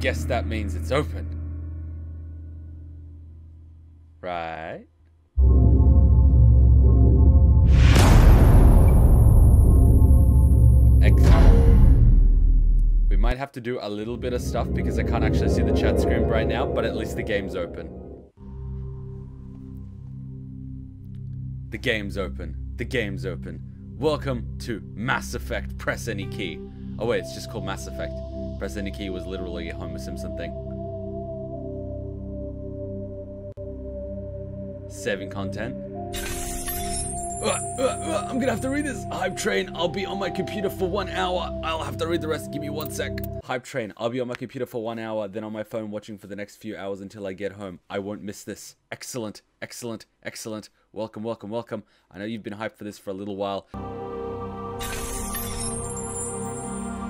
guess that means it's open. Right? We might have to do a little bit of stuff because I can't actually see the chat screen right now, but at least the game's open. The game's open. The game's open. Welcome to Mass Effect. Press any key. Oh wait, it's just called Mass Effect. Press any key was literally a Homer Simpson thing. Saving content. Uh, uh, uh, I'm gonna have to read this. Hype train, I'll be on my computer for one hour. I'll have to read the rest. Give me one sec. Hype train, I'll be on my computer for one hour, then on my phone watching for the next few hours until I get home. I won't miss this. Excellent, excellent, excellent. Welcome, welcome, welcome. I know you've been hyped for this for a little while.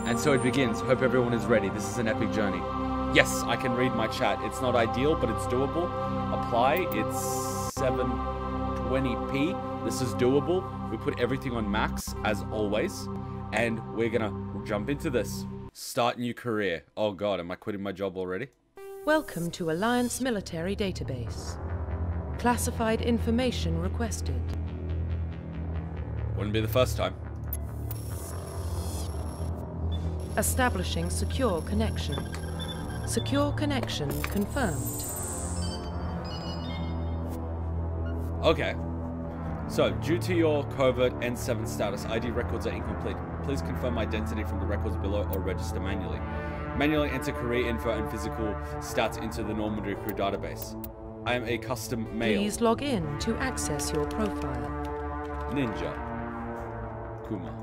And so it begins. Hope everyone is ready. This is an epic journey. Yes, I can read my chat. It's not ideal, but it's doable. Apply. It's 720p. This is doable. We put everything on max, as always. And we're gonna jump into this. Start new career. Oh god, am I quitting my job already? Welcome to Alliance Military Database. Classified information requested. Wouldn't be the first time. Establishing secure connection. Secure connection confirmed. Okay. So, due to your covert N7 status, ID records are incomplete. Please confirm my identity from the records below or register manually. Manually enter career info and physical stats into the Normandy crew database. I am a custom male. Please log in to access your profile. Ninja. Kuma.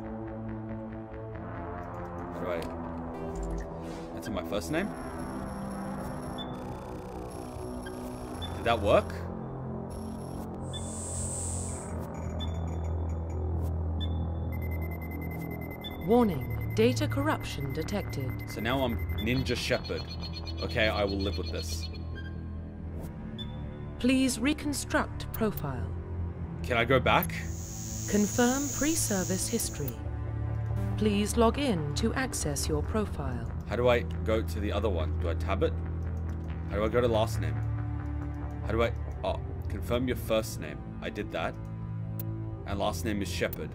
How do I enter my first name? Did that work? Warning, data corruption detected. So now I'm Ninja Shepard. Okay, I will live with this. Please reconstruct profile. Can I go back? Confirm pre-service history. Please log in to access your profile. How do I go to the other one? Do I tab it? How do I go to last name? How do I... Oh, confirm your first name. I did that. And last name is Shepard.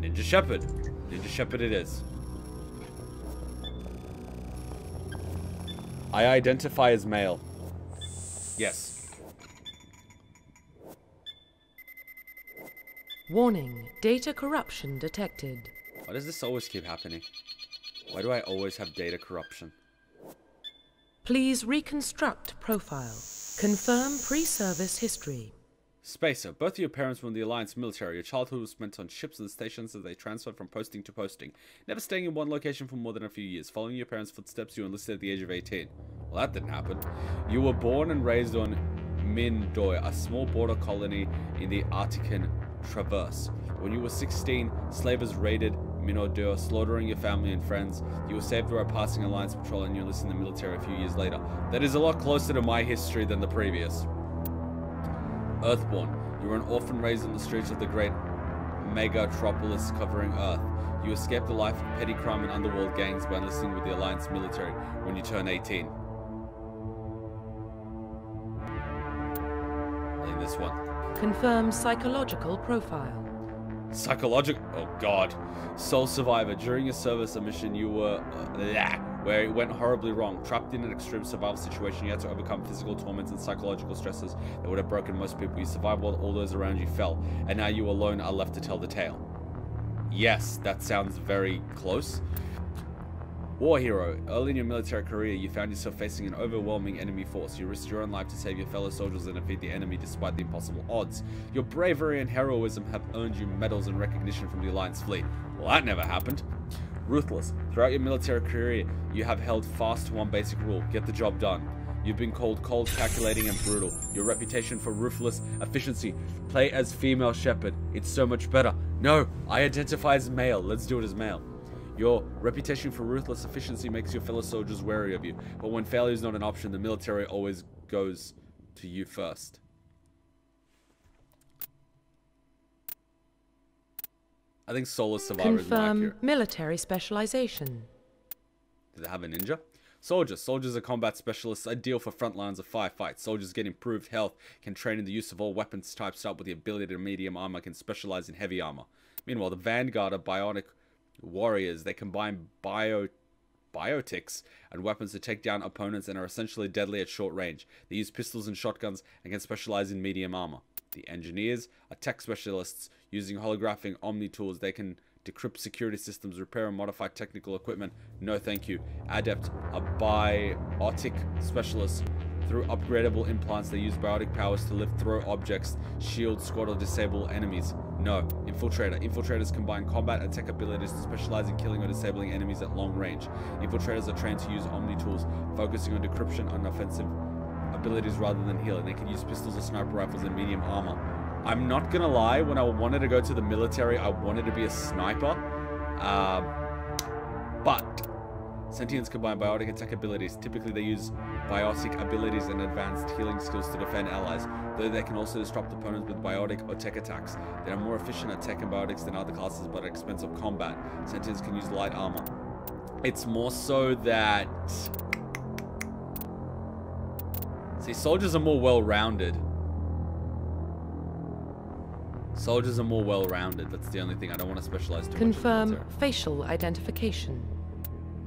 Ninja Shepard. Ninja Shepard it is. I identify as male. Yes. Warning, data corruption detected. Why does this always keep happening? Why do I always have data corruption? Please reconstruct profile. Confirm pre-service history. Spacer, both of your parents were in the Alliance military. Your childhood was spent on ships and stations as they transferred from posting to posting, never staying in one location for more than a few years. Following your parents' footsteps, you enlisted at the age of 18. Well, that didn't happen. You were born and raised on Mindoir, a small border colony in the Attican Traverse. When you were 16, slavers raided Mindoir, slaughtering your family and friends. You were saved by a passing Alliance patrol and you enlisted in the military a few years later. That is a lot closer to my history than the previous. Earthborn. You were an orphan raised on the streets of the great megatropolis covering Earth. You escaped the life of petty crime and underworld gangs by enlisting with the Alliance military when you turned 18. I think this one. Confirm psychological profile. Psychological. Oh God. Sole survivor. During your service a mission, you were uh, where it went horribly wrong. Trapped in an extreme survival situation, you had to overcome physical torments and psychological stresses that would have broken most people. You survived while all those around you fell, and now you alone are left to tell the tale. Yes, that sounds very close. War hero. Early in your military career, you found yourself facing an overwhelming enemy force. You risked your own life to save your fellow soldiers and defeat the enemy despite the impossible odds. Your bravery and heroism have earned you medals and recognition from the Alliance fleet. Well, that never happened. Ruthless. Throughout your military career, you have held fast to one basic rule. Get the job done. You've been called cold, calculating, and brutal. Your reputation for ruthless efficiency. Play as female Shepard. It's so much better. No, I identify as male. Let's do it as male. Your reputation for ruthless efficiency makes your fellow soldiers wary of you, but when failure is not an option, the military always goes to you first. I think Solar Survivor is Confirm accurate. military specialization. Do they have a ninja? Soldiers. Soldiers are combat specialists, ideal for front lines of firefights. Soldiers get improved health, can train in the use of all weapons types up with the ability to medium armor, can specialize in heavy armor. Meanwhile, the Vanguard are biotic warriors. They combine bio biotics and weapons to take down opponents and are essentially deadly at short range. They use pistols and shotguns and can specialize in medium armor. The engineers are tech specialists using holographic omni tools. They can decrypt security systems, repair and modify technical equipment. No thank you. Adept are biotic specialists. Through upgradable implants, they use biotic powers to lift, throw objects, shield, squad, or disable enemies. No. Infiltrator. Infiltrators combine combat tech abilities to specialize in killing or disabling enemies at long range. Infiltrators are trained to use Omni tools, focusing on decryption and offensive abilities rather than healing. They can use pistols or sniper rifles and medium armor. I'm not gonna lie, when I wanted to go to the military, I wanted to be a sniper. Um, but Sentinels combine biotic attack abilities. Typically, they use biotic abilities and advanced healing skills to defend allies, though they can also disrupt opponents with biotic or tech attacks. They are more efficient at tech and biotics than other classes, but at expense of combat. Sentinels can use light armor. It's more so that... See, soldiers are more well-rounded. Soldiers are more well-rounded. That's the only thing. I don't want to specialize too Confirm much. Confirm facial identification.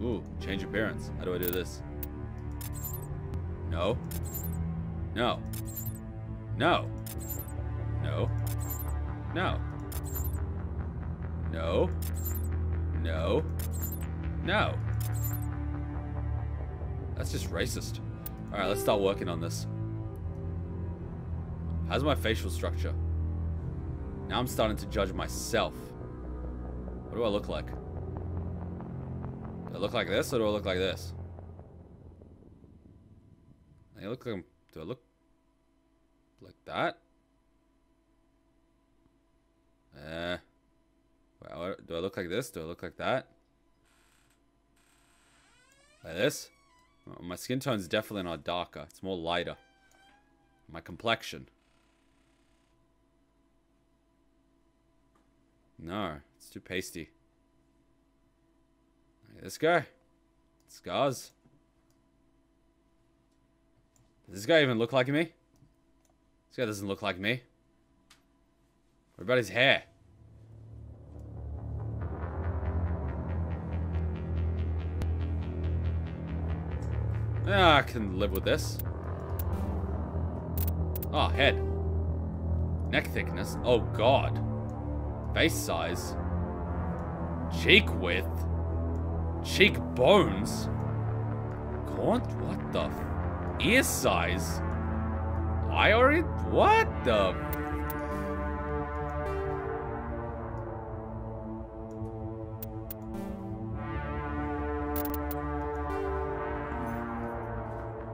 Ooh, change appearance. How do I do this? No. No. No. No. No. No. No. No. That's just racist. Alright, let's start working on this. How's my facial structure? Now I'm starting to judge myself. What do I look like? Do I look like this or do I look like this? I look like do I look like that? Uh, well, do I look like this? Do I look like that? Like this? My skin tone is definitely not darker. It's more lighter. My complexion. No, it's too pasty. This guy? Scars. Does this guy even look like me? This guy doesn't look like me. What about his hair? Yeah, I can live with this. Oh, head. Neck thickness. Oh, God. Face size. Cheek width. Cheekbones? Gaunt? What the? Ear size? I already? What the?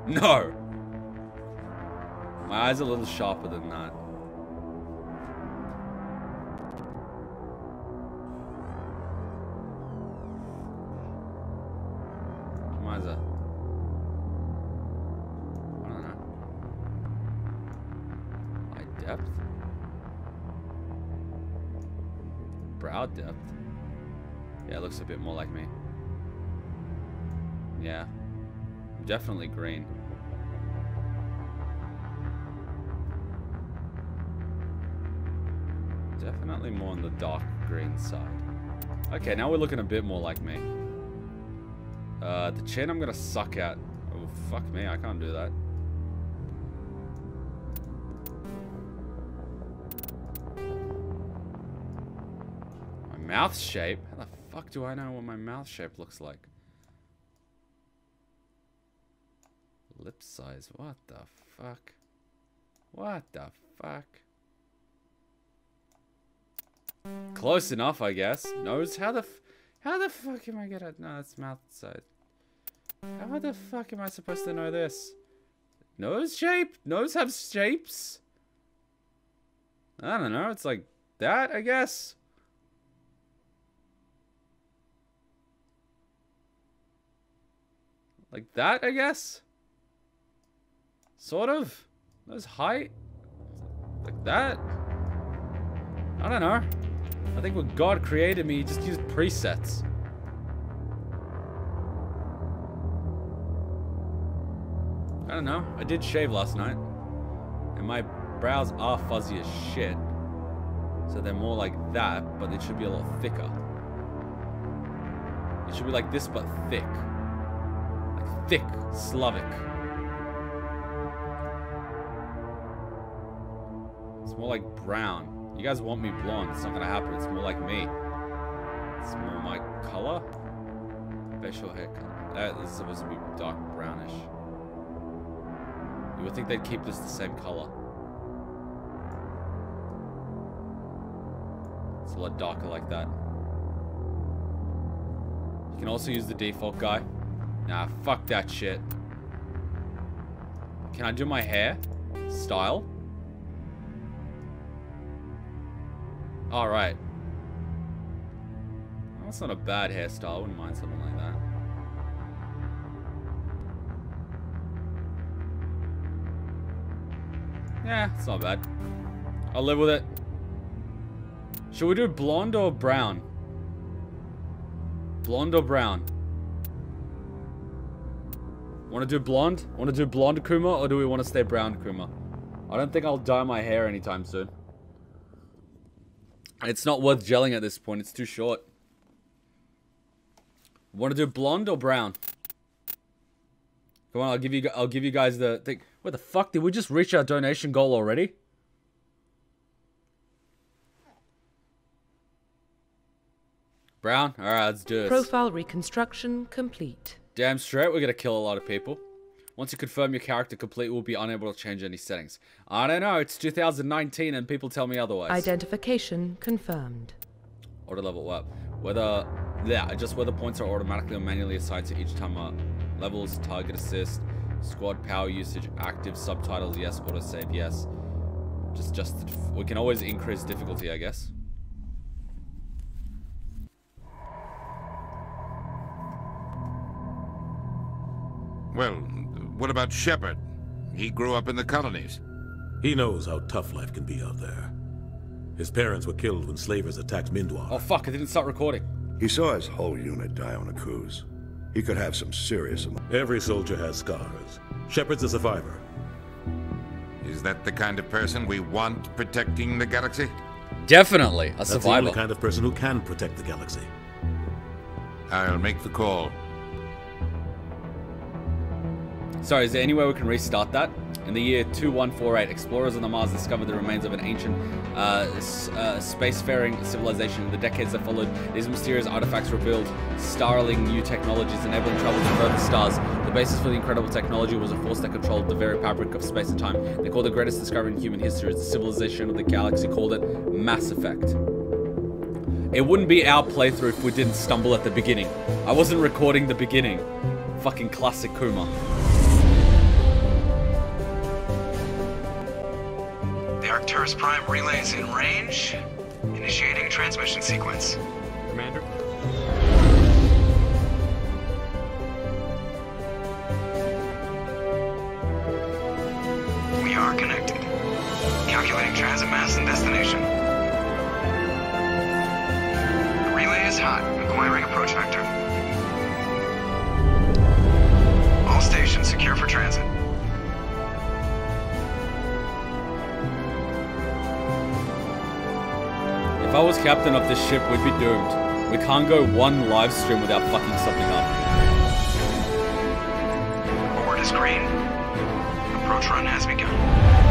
No! My eyes are a little sharper than that. A bit more like me. Yeah. Definitely green. Definitely more on the dark green side. Okay, now we're looking a bit more like me. Uh, the chin I'm gonna suck at. Oh, fuck me, I can't do that. My mouth shape? How the fuck do I know what my mouth shape looks like? Lip size, what the fuck? What the fuck? Close enough, I guess. Nose, how the how the fuck am I gonna, no, it's mouth size. How the fuck am I supposed to know this? Nose shape? Nose have shapes? I don't know, it's like that, I guess. Like that, I guess? Sort of. There's height. Like that. I don't know. I think when God created me, he just used presets. I don't know. I did shave last night. And my brows are fuzzy as shit. So they're more like that, but it should be a lot thicker. It should be like this, but thick. Thick Slavic. It's more like brown. You guys want me blonde. It's not gonna happen. It's more like me. It's more my color. Facial hair color. That is supposed to be dark brownish. You would think they'd keep this the same color. It's a lot darker like that. You can also use the default guy. Nah, fuck that shit. Can I do my hair? Style? Alright. That's not a bad hairstyle. I wouldn't mind something like that. Yeah, it's not bad. I'll live with it. Should we do blonde or brown? Blonde or brown? Want to do blonde? Want to do blonde Kuma or do we want to stay brown Kuma? I don't think I'll dye my hair anytime soon. It's not worth gelling at this point. It's too short. Want to do blonde or brown? Come on, I'll give you. I'll give you guys the thing. What the fuck? Did we just reach our donation goal already? Brown? Alright, let's do it. Profile reconstruction complete. Damn straight, we're gonna kill a lot of people. Once you confirm your character complete, we'll be unable to change any settings. I don't know, it's 2019 and people tell me otherwise. Identification confirmed. Order level up. Whether, yeah, just whether points are automatically or manually assigned to each time uh, levels, target assist, squad power usage, active subtitles, yes, autosave, yes. Just, just, we can always increase difficulty, I guess. Well, what about Shepard? He grew up in the colonies. He knows how tough life can be out there. His parents were killed when slavers attacked Mindoir. Oh fuck, I didn't start recording. He saw his whole unit die on a cruise. He could have some serious... Every soldier has scars. Shepard's a survivor. Is that the kind of person we want protecting the galaxy? Definitely, a That's the only kind of person who can protect the galaxy. I'll make the call. Sorry, is there any way we can restart that? In the year 2148, explorers on the Mars discovered the remains of an ancient uh, uh, spacefaring civilization. In the decades that followed, these mysterious artifacts revealed startling new technologies, enabling travel to further stars. The basis for the incredible technology was a force that controlled the very fabric of space and time. They called the greatest discovery in human history. The civilization of the galaxy called it Mass Effect. It wouldn't be our playthrough if we didn't stumble at the beginning. I wasn't recording the beginning. Fucking classic Kuma. The Arcturus Prime relay is in range. Initiating transmission sequence. Commander? Captain of this ship, we'd be doomed. We can't go one live stream without fucking something up. Board is green. Approach run has begun.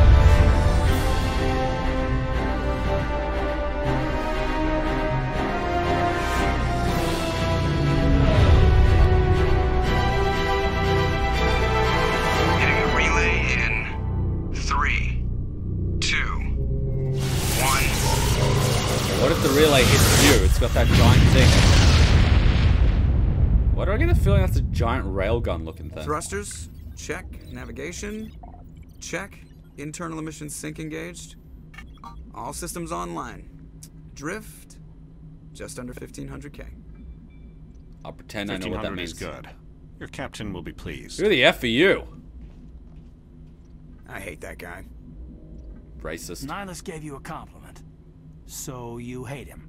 Got that giant thing. Why do I get the feeling that's a giant railgun looking thing? Thrusters, check. Navigation, check. Internal emissions sink engaged. All systems online. Drift, just under 1500k. I'll pretend I know what that 1500 means. is good. Your captain will be pleased. Who the F are you? I hate that guy. Racist. Nihlus gave you a compliment. So you hate him.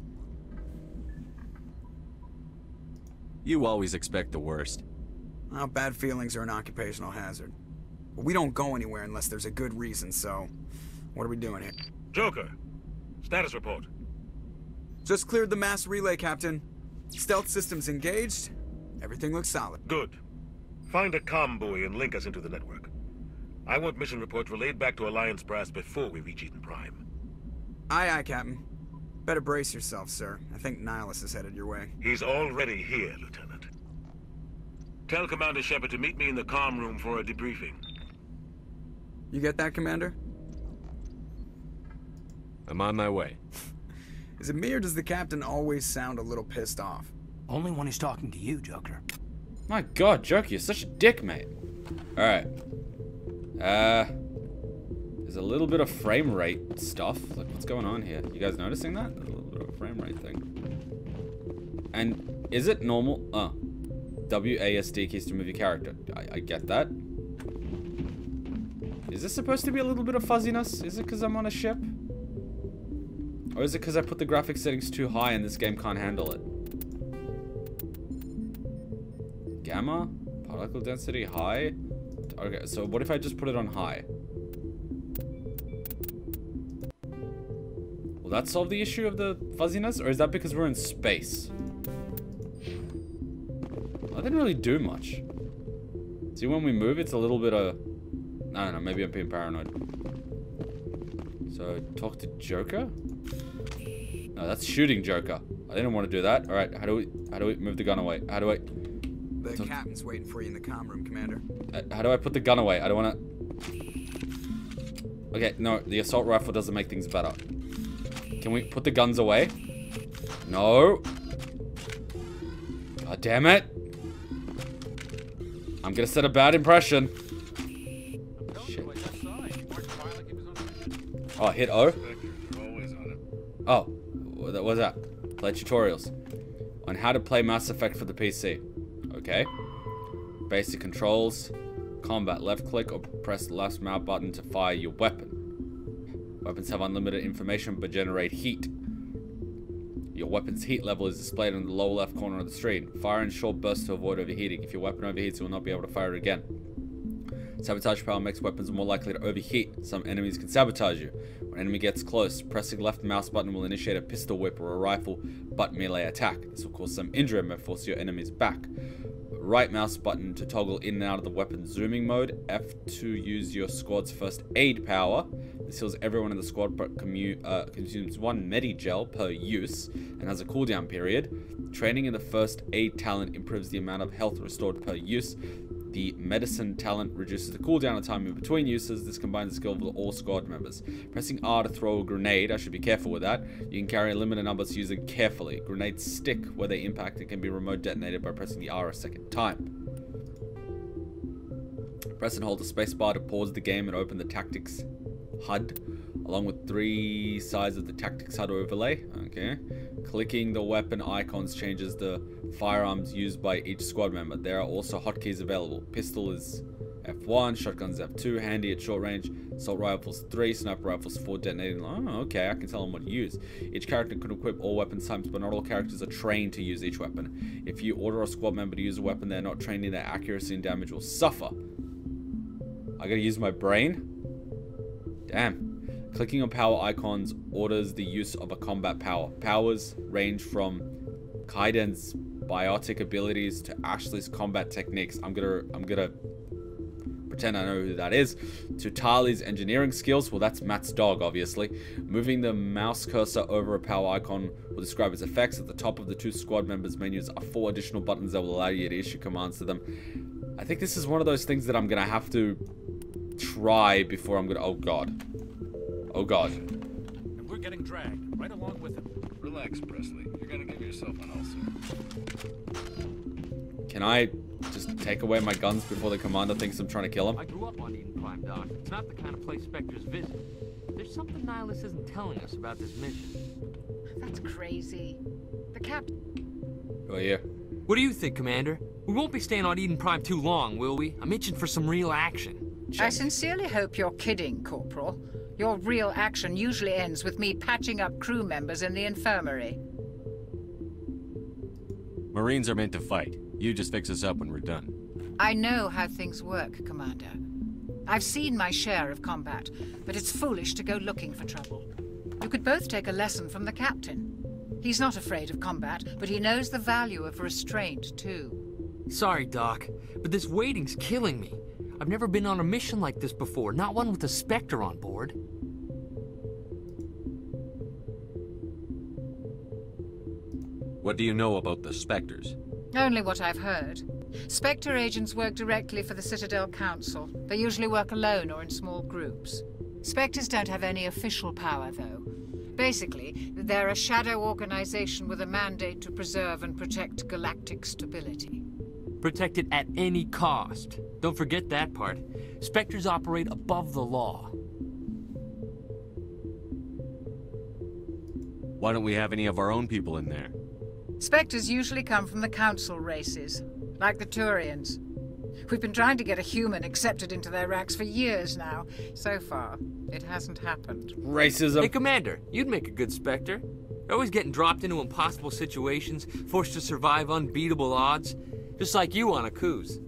You always expect the worst. Well, bad feelings are an occupational hazard. But we don't go anywhere unless there's a good reason, so what are we doing here? Joker, status report. Just cleared the mass relay, Captain. Stealth systems engaged. Everything looks solid. Good. Find a comm buoy and link us into the network. I want mission reports relayed back to Alliance Brass before we reach Eden Prime. Aye, aye, Captain. Better brace yourself, sir. I think Nihlus is headed your way. He's already here, Lieutenant. Tell Commander Shepard to meet me in the comm room for a debriefing. You get that, Commander? I'm on my way. Is it me or does the Captain always sound a little pissed off? Only when he's talking to you, Joker. My god, Joker, you're such a dick, mate. Alright. Uh... There's a little bit of frame rate stuff. Like, what's going on here? You guys noticing that? A little bit of frame rate thing. And is it normal? Uh, oh. WASD keys to move your character. I, I get that. Is this supposed to be a little bit of fuzziness? Is it because I'm on a ship? Or is it because I put the graphics settings too high and this game can't handle it? Gamma? Particle density high? Okay, so what if I just put it on high? Will that solve the issue of the fuzziness? Or is that because we're in space? I didn't really do much. See, when we move, it's a little bit of... I don't know, maybe I'm being paranoid. So, talk to Joker? No, that's shooting Joker. I didn't want to do that. Alright, how do we... How do we move the gun away? How do I... The So- Captain's waiting for you in the comm room, Commander. Uh, How do I put the gun away? I don't want to... Okay, no, the assault rifle doesn't make things better. Can we put the guns away? No. God damn it. I'm gonna set a bad impression. Shit. Oh, hit O? Oh, what what's that? Play tutorials. On how to play Mass Effect for the PC. Okay. Basic controls. Combat. Left click or press the left mouse button to fire your weapon. Weapons have unlimited information but generate heat. Your weapon's heat level is displayed in the lower left corner of the screen. Fire in short bursts to avoid overheating. If your weapon overheats, you will not be able to fire it again. Sabotage power makes weapons more likely to overheat. Some enemies can sabotage you. When an enemy gets close, pressing left mouse button will initiate a pistol whip or a rifle butt melee attack. This will cause some injury and may force your enemies back. Right mouse button to toggle in and out of the weapon zooming mode. F to use your squad's first aid power. This heals everyone in the squad but uh, consumes one Medigel per use and has a cooldown period. Training in the first aid talent improves the amount of health restored per use. The medicine talent reduces the cooldown time in between uses. This combines the skill of all squad members. Pressing R to throw a grenade, I should be careful with that. You can carry a limited number, so use it carefully. Grenades stick where they impact and can be remote detonated by pressing the R a second time. Press and hold the spacebar to pause the game and open the tactics HUD, along with three sides of the tactics HUD overlay. Okay. Clicking the weapon icons changes the firearms used by each squad member. There are also hotkeys available. Pistol is F1, shotguns F2, handy at short range, assault rifles 3, sniper rifles 4, detonating. Oh, okay, I can tell them what to use. Each character can equip all weapons types, but not all characters are trained to use each weapon. If you order a squad member to use a weapon they're not trained in, their accuracy and damage will suffer. I gotta use my brain? Damn. Clicking on power icons orders the use of a combat power. Powers range from Kaidan's biotic abilities to Ashley's combat techniques. I'm gonna I'm gonna pretend I know who that is. To Tali's engineering skills, well that's Matt's dog obviously. Moving the mouse cursor over a power icon will describe its effects. At the top of the two squad members menus are four additional buttons that will allow you to issue commands to them. I think this is one of those things that I'm gonna have to try before I'm gonna oh god. Oh god. And we're getting dragged right along with him. Relax, Presley. You're gonna give yourself an ulcer. Can I just take away my guns before the commander thinks I'm trying to kill him? I grew up on Eden Prime, Doc. It's not the kind of place Spectres visit. There's something Nihlus isn't telling us about this mission. That's crazy. The captain. Go here. What do you think, Commander? We won't be staying on Eden Prime too long, will we? I'm itching for some real action. I sincerely hope you're kidding, Corporal. Your real action usually ends with me patching up crew members in the infirmary. Marines are meant to fight. You just fix us up when we're done. I know how things work, Commander. I've seen my share of combat, but it's foolish to go looking for trouble. You could both take a lesson from the captain. He's not afraid of combat, but he knows the value of restraint, too. Sorry, Doc, but this waiting's killing me. I've never been on a mission like this before, not one with a Spectre on board. What do you know about the Spectres? Only what I've heard. Spectre agents work directly for the Citadel Council. They usually work alone or in small groups. Spectres don't have any official power, though. Basically, they're a shadow organization with a mandate to preserve and protect galactic stability. Protect it at any cost. Don't forget that part. Spectres operate above the law. Why don't we have any of our own people in there? Spectres usually come from the Council races, like the Turians. We've been trying to get a human accepted into their ranks for years now. So far, it hasn't happened. Racism. Hey, Commander, you'd make a good Spectre. You're always getting dropped into impossible situations, forced to survive unbeatable odds. Just like you on a Akuze.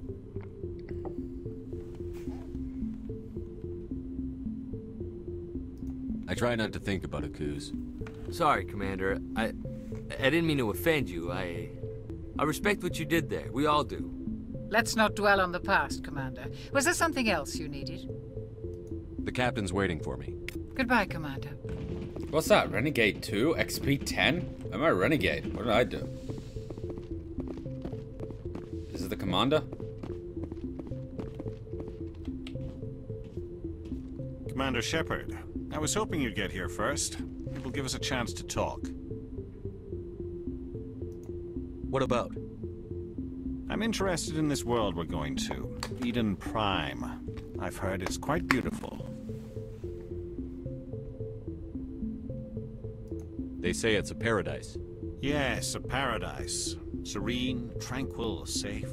I try not to think about a Akuze. Sorry, Commander. I... I didn't mean to offend you. I... I respect what you did there. We all do. Let's not dwell on the past, Commander. Was there something else you needed? The captain's waiting for me. Goodbye, Commander. What's that? Renegade 2? XP 10? Am I Renegade? What did I do? This is the commander? Commander Shepard, I was hoping you'd get here first. It will give us a chance to talk. What about? I'm interested in this world we're going to. Eden Prime. I've heard it's quite beautiful. They say it's a paradise. Yes, a paradise. Serene, tranquil, safe.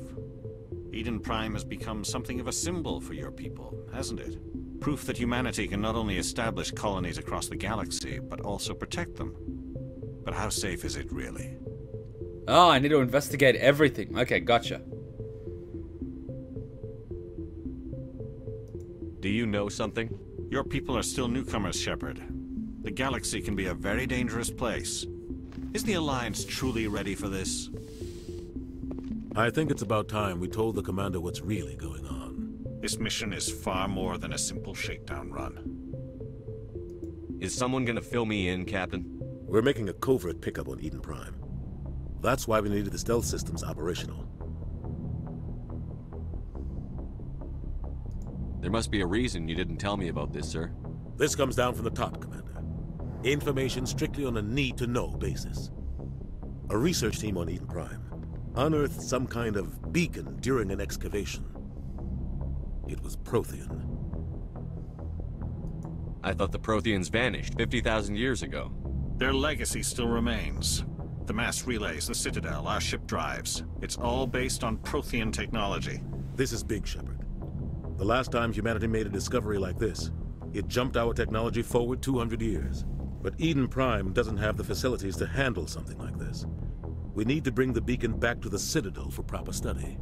Eden Prime has become something of a symbol for your people, hasn't it? Proof that humanity can not only establish colonies across the galaxy, but also protect them. But how safe is it really? Oh, I need to investigate everything. Okay, gotcha. Do you know something? Your people are still newcomers, Shepard. The galaxy can be a very dangerous place. Is the Alliance truly ready for this? I think it's about time we told the Commander what's really going on. This mission is far more than a simple shakedown run. Is someone gonna fill me in, Captain? We're making a covert pickup on Eden Prime. That's why we needed the stealth systems operational. There must be a reason you didn't tell me about this, sir. This comes down from the top, Commander. Information strictly on a need-to-know basis. A research team on Eden Prime unearthed some kind of beacon during an excavation. It was Prothean. I thought the Protheans vanished 50,000 years ago. Their legacy still remains. The mass relays, the Citadel, our ship drives. It's all based on Prothean technology. This is big, Shepard. The last time humanity made a discovery like this, it jumped our technology forward 200 years. But Eden Prime doesn't have the facilities to handle something like this. We need to bring the beacon back to the Citadel for proper study.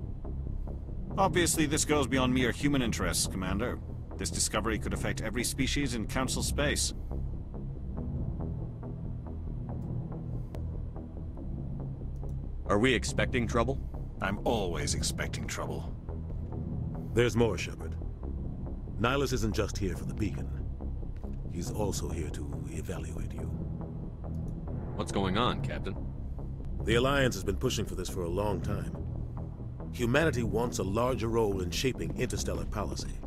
Obviously, this goes beyond mere human interests, Commander. This discovery could affect every species in Council space. Are we expecting trouble? I'm always expecting trouble. There's more, Shepard. Nihlus isn't just here for the beacon. He's also here to evaluate you. What's going on, Captain? The Alliance has been pushing for this for a long time. Humanity wants a larger role in shaping interstellar policy.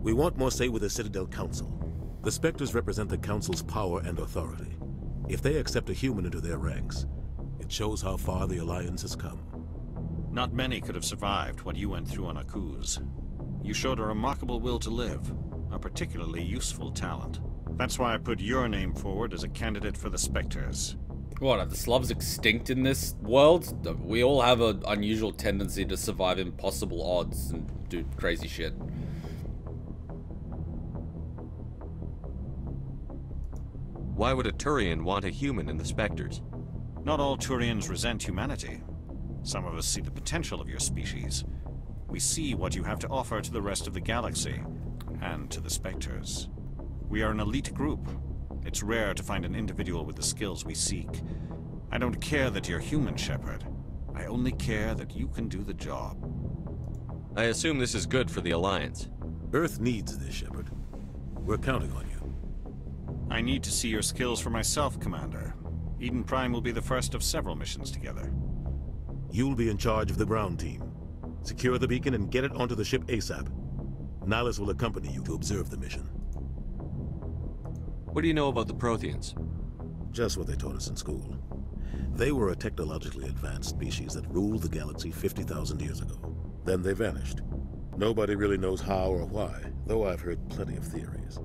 We want more say with the Citadel Council. The Spectres represent the Council's power and authority. If they accept a human into their ranks, it shows how far the Alliance has come. Not many could have survived what you went through on Akuze. You showed a remarkable will to live, a particularly useful talent. That's why I put your name forward as a candidate for the Spectres. What, are the Slavs extinct in this world? We all have an unusual tendency to survive impossible odds and do crazy shit. Why would a Turian want a human in the Spectres? Not all Turians resent humanity. Some of us see the potential of your species. We see what you have to offer to the rest of the galaxy, and to the Spectres. We are an elite group. It's rare to find an individual with the skills we seek. I don't care that you're human, Shepard. I only care that you can do the job. I assume this is good for the Alliance. Earth needs this, Shepard. We're counting on you. I need to see your skills for myself, Commander. Eden Prime will be the first of several missions together. You'll be in charge of the ground team. Secure the beacon and get it onto the ship ASAP. Nihlus will accompany you to observe the mission. What do you know about the Protheans? Just what they taught us in school. They were a technologically advanced species that ruled the galaxy 50,000 years ago. Then they vanished. Nobody really knows how or why, though I've heard plenty of theories.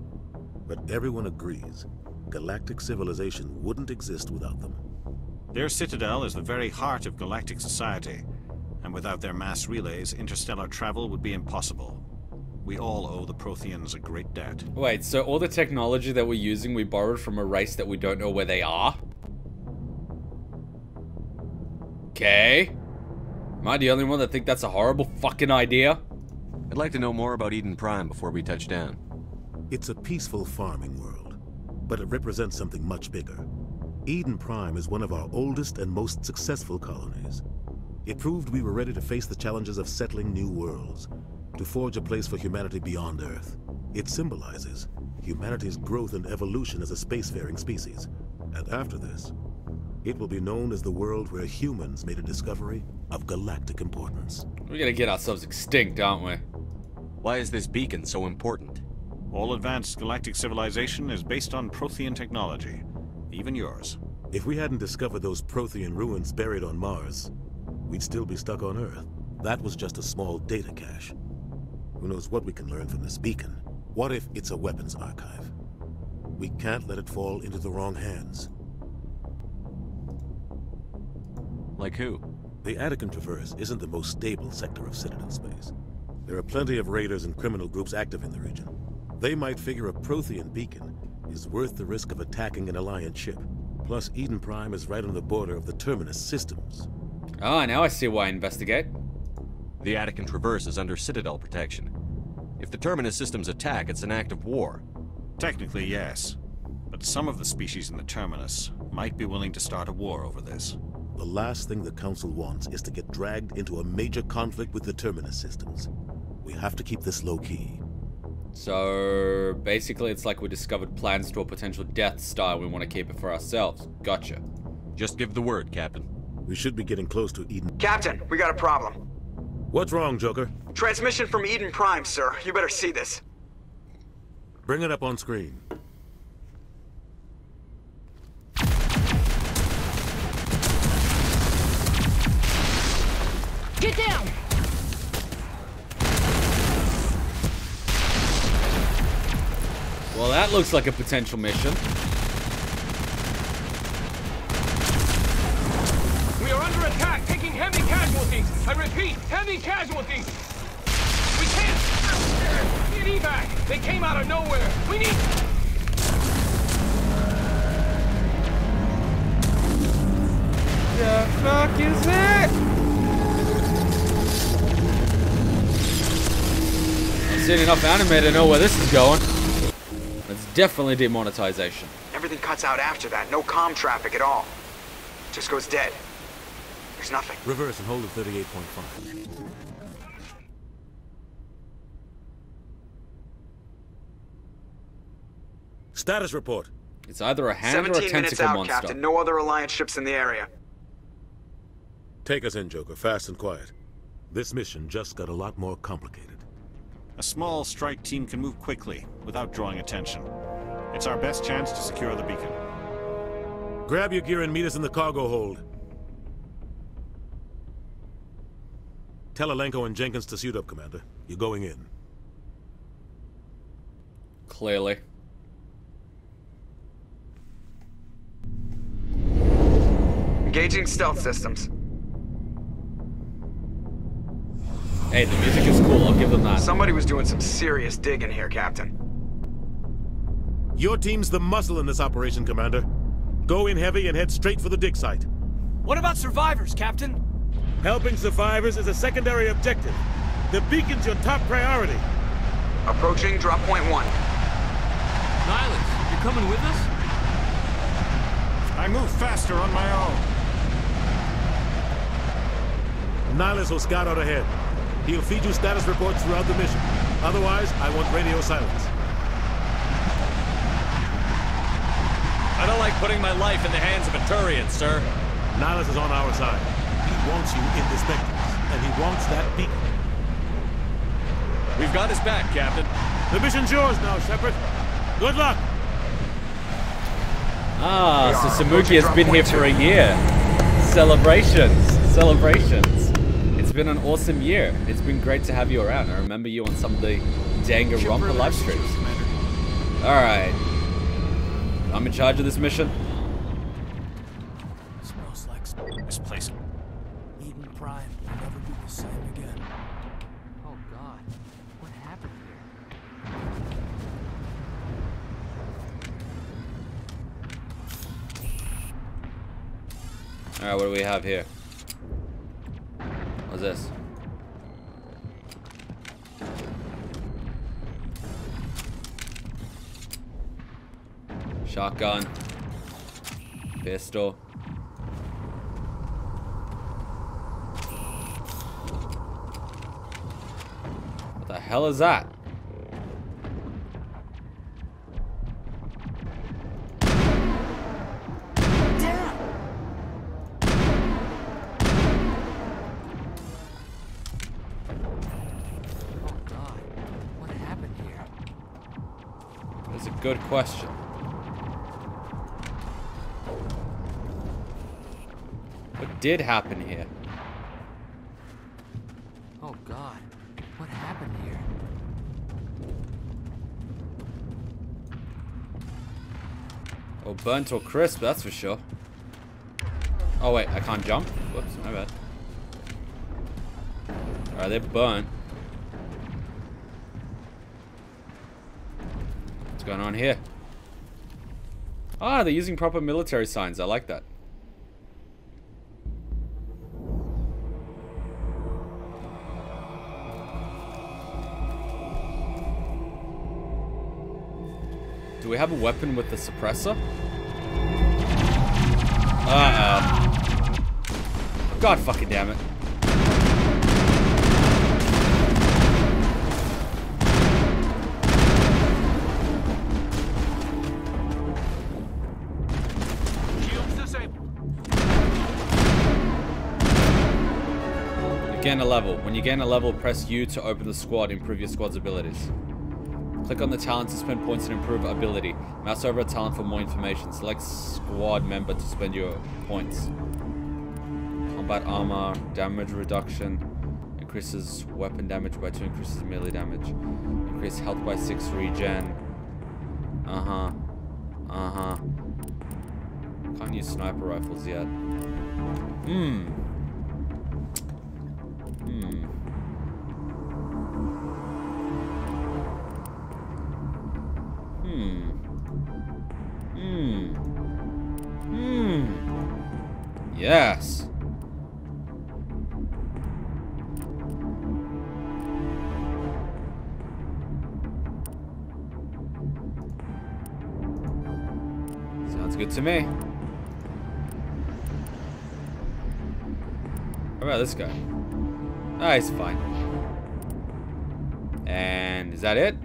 But everyone agrees galactic civilization wouldn't exist without them. Their citadel is the very heart of galactic society, and without their mass relays, interstellar travel would be impossible. We all owe the Protheans a great debt. Wait, so all the technology that we're using we borrowed from a race that we don't know where they are? Okay. Am I the only one that think that's a horrible fucking idea? I'd like to know more about Eden Prime before we touch down. It's a peaceful farming world, but it represents something much bigger. Eden Prime is one of our oldest and most successful colonies. It proved we were ready to face the challenges of settling new worlds, to forge a place for humanity beyond Earth. It symbolizes humanity's growth and evolution as a spacefaring species. And after this, it will be known as the world where humans made a discovery of galactic importance. We're gonna get ourselves extinct, aren't we? Why is this beacon so important? All advanced galactic civilization is based on Prothean technology. Even yours. If we hadn't discovered those Prothean ruins buried on Mars, we'd still be stuck on Earth. That was just a small data cache. Who knows what we can learn from this beacon? What if it's a weapons archive? We can't let it fall into the wrong hands. Like who? The Attican Traverse isn't the most stable sector of Citadel space. There are plenty of raiders and criminal groups active in the region. They might figure a Prothean beacon is worth the risk of attacking an Alliance ship. Plus, Eden Prime is right on the border of the Terminus systems. Ah, now I see why I investigate. The Attican Traverse is under Citadel protection. If the Terminus systems attack, it's an act of war. Technically, yes. But some of the species in the Terminus might be willing to start a war over this. The last thing the Council wants is to get dragged into a major conflict with the Terminus systems. We have to keep this low-key. So, basically it's like we discovered plans to a potential Death Star we want to keep it for ourselves. Gotcha. Just give the word, Captain. We should be getting close to Eden. Captain, we got a problem. What's wrong, Joker? Transmission from Eden Prime, sir. You better see this. Bring it up on screen. Get down! Well, that looks like a potential mission. We are under attack, taking heavy casualties. I repeat, heavy casualties. We can't get evac. They came out of nowhere. We need. The fuck is that? I've seen enough anime to know where this is going. It's definitely demonetization. Everything cuts out after that. No comm traffic at all. Just goes dead. There's nothing. Reverse and hold at 38.5. Status report. It's either a hand or a 17 tentacle out, monster. Captain. No other Alliance ships in the area. Take us in, Joker, fast and quiet. This mission just got a lot more complicated. A small strike team can move quickly, without drawing attention. It's our best chance to secure the beacon. Grab your gear and meet us in the cargo hold. Tell Alenko and Jenkins to suit up, Commander. You're going in. Clearly. Engaging stealth systems. Hey, the music is cool. I'll give them that. Somebody was doing some serious digging here, Captain. Your team's the muscle in this operation, Commander. Go in heavy and head straight for the dig site. What about survivors, Captain? Helping survivors is a secondary objective. The beacon's your top priority. Approaching drop point one. Nihlus, you coming with us? I move faster on my own. Nihlus will scout out ahead. He'll feed you status reports throughout the mission. Otherwise, I want radio silence. I don't like putting my life in the hands of a Turian, sir. Nihlus is on our side. He wants you in the Spectres, and he wants that beacon. We've got his back, Captain. The mission's yours now, Shepard. Good luck. Ah, so Samuki has been here for a year. Celebrations. Celebrations. It's been an awesome year. It's been great to have you around. I remember you on some of the Danganronpa live streams. Alright. I'm in charge of this mission. Alright, what do we have here? What's this? Shotgun. Pistol. What the hell is that? Good question. What did happen here? Oh God, what happened here? Oh, burnt or crisp, that's for sure. Oh wait, I can't jump? Whoops, my bad. Alright, they're burnt. What's going on here? Ah, they're using proper military signs. I like that. Do we have a weapon with the suppressor? Uh-oh. God fucking damn it. Gain a level. When you gain a level, press U to open the squad, improve your squad's abilities. Click on the talent to spend points and improve ability. Mouse over a talent for more information. Select squad member to spend your points. Combat armor, damage reduction, increases weapon damage by 2, increases melee damage. Increase health by 6 regen. Uh-huh. Uh-huh. Can't use sniper rifles yet. Hmm. Yes. Sounds good to me. How about this guy? Ah, he's fine. And is that it?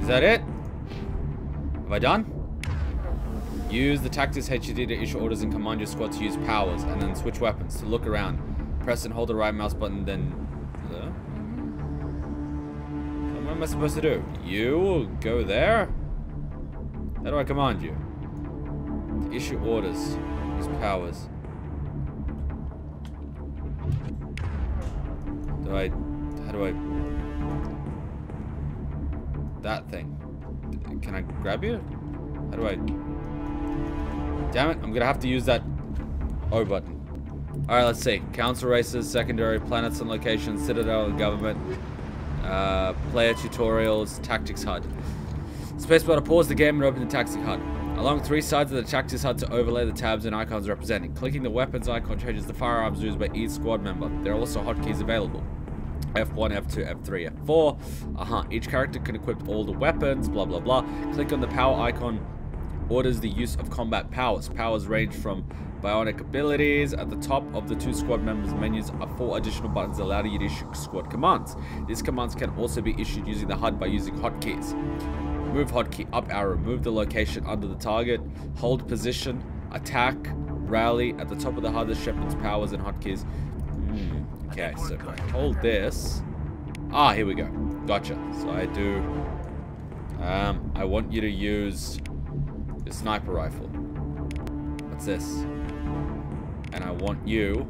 Is that it? Have I done? Use the tactics HUD to issue orders and command your squad to use powers, and then switch weapons to look around. Press and hold the right mouse button, then... Uh, what am I supposed to do? You go there? How do I command you? To issue orders. Use powers. Do I... How do I... That thing. Can I grab you? How do I... Damn it, I'm gonna have to use that O button. Alright, let's see. Council races, secondary, planets and locations, citadel and government, uh, player tutorials, tactics HUD. Spacebar to pause the game and open the tactics HUD. Along three sides of the tactics HUD to overlay the tabs and icons representing. Clicking the weapons icon changes the firearms used by each squad member. There are also hotkeys available. F1, F2, F3, F4. Uh-huh. Each character can equip all the weapons, blah, blah, blah. Click on the power icon orders the use of combat powers. Powers range from biotic abilities. At the top of the two squad members' menus are four additional buttons allowing you to issue squad commands. These commands can also be issued using the HUD by using hotkeys. Move hotkey up arrow, move the location under the target, hold position, attack, rally. At the top of the HUD, the Shepard's powers and hotkeys. Mm, okay, so if I hold this. Ah, here we go. Gotcha. So I do. Um, I want you to use the sniper rifle. What's this? And I want you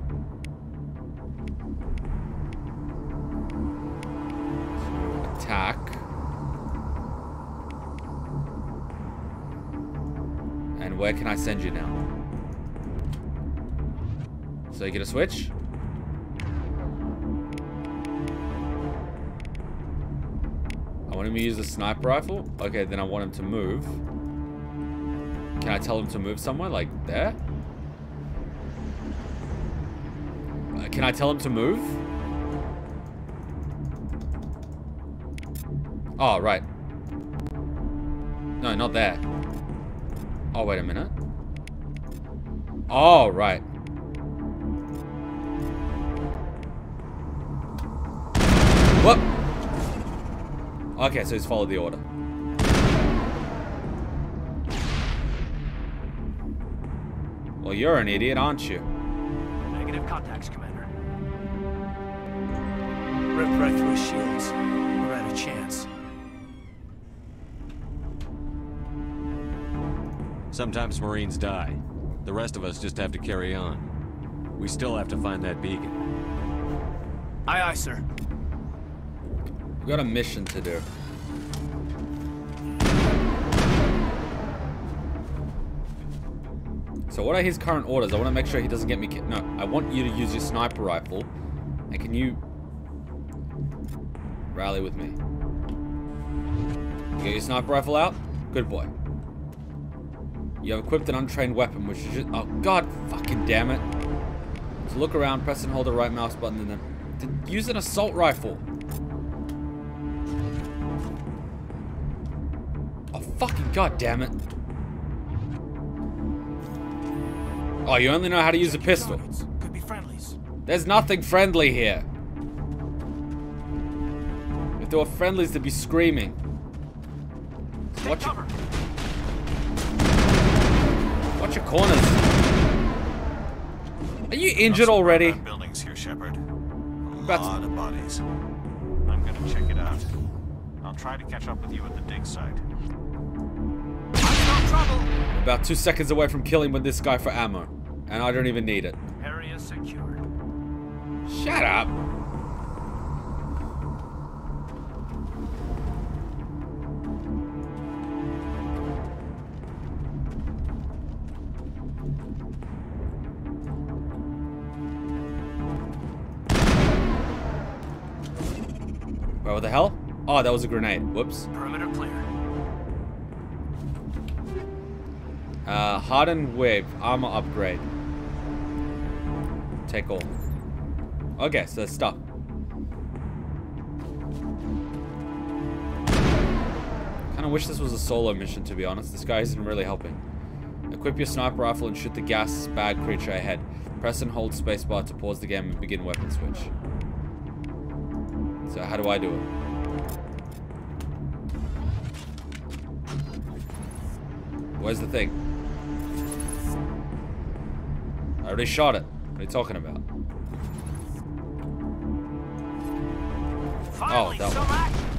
to attack. And where can I send you now? So you get a switch? I want him to use a sniper rifle? Okay, then I want him to move. Can I tell him to move somewhere? Like there? Uh, can I tell him to move? Oh, right. No, not there. Oh, wait a minute. Oh, right. What? Okay, so he's followed the order. Well, you're an idiot, aren't you? Negative contacts, Commander. Ripped right through his shields. We're at a chance. Sometimes Marines die. The rest of us just have to carry on. We still have to find that beacon. Aye, aye, sir. We've got a mission to do. So what are his current orders? I want to make sure he doesn't get me No, I want you to use your sniper rifle. And can you... Rally with me. You get your sniper rifle out? Good boy. You have equipped an untrained weapon, which is just... Oh, god fucking damn it. So look around, press and hold the right mouse button, and then use an assault rifle. Oh, fucking god damn it. Oh, you only know how to use a pistol. Could be friendlies. There's nothing friendly here. If there were friendlies, they'd be screaming. Watch your, watch your corners. Are you injured already? Buildings here, Shepard. A lot of bodies. I'm gonna check it out. I'll try to catch up with you at the dig site. About two seconds away from killing with this guy for ammo. And I don't even need it. Area secured. Shut up. Wait, what the hell? Oh, that was a grenade. Whoops. Perimeter clear. Uh, hardened whip, armor upgrade. Take all. Okay, so stuff. Kinda wish this was a solo mission, to be honest. This guy isn't really helping. Equip your sniper rifle and shoot the gas bag creature ahead. Press and hold spacebar to pause the game and begin weapon switch. So how do I do it? Where's the thing? Already shot it. What are you talking about? Finally, oh, that one.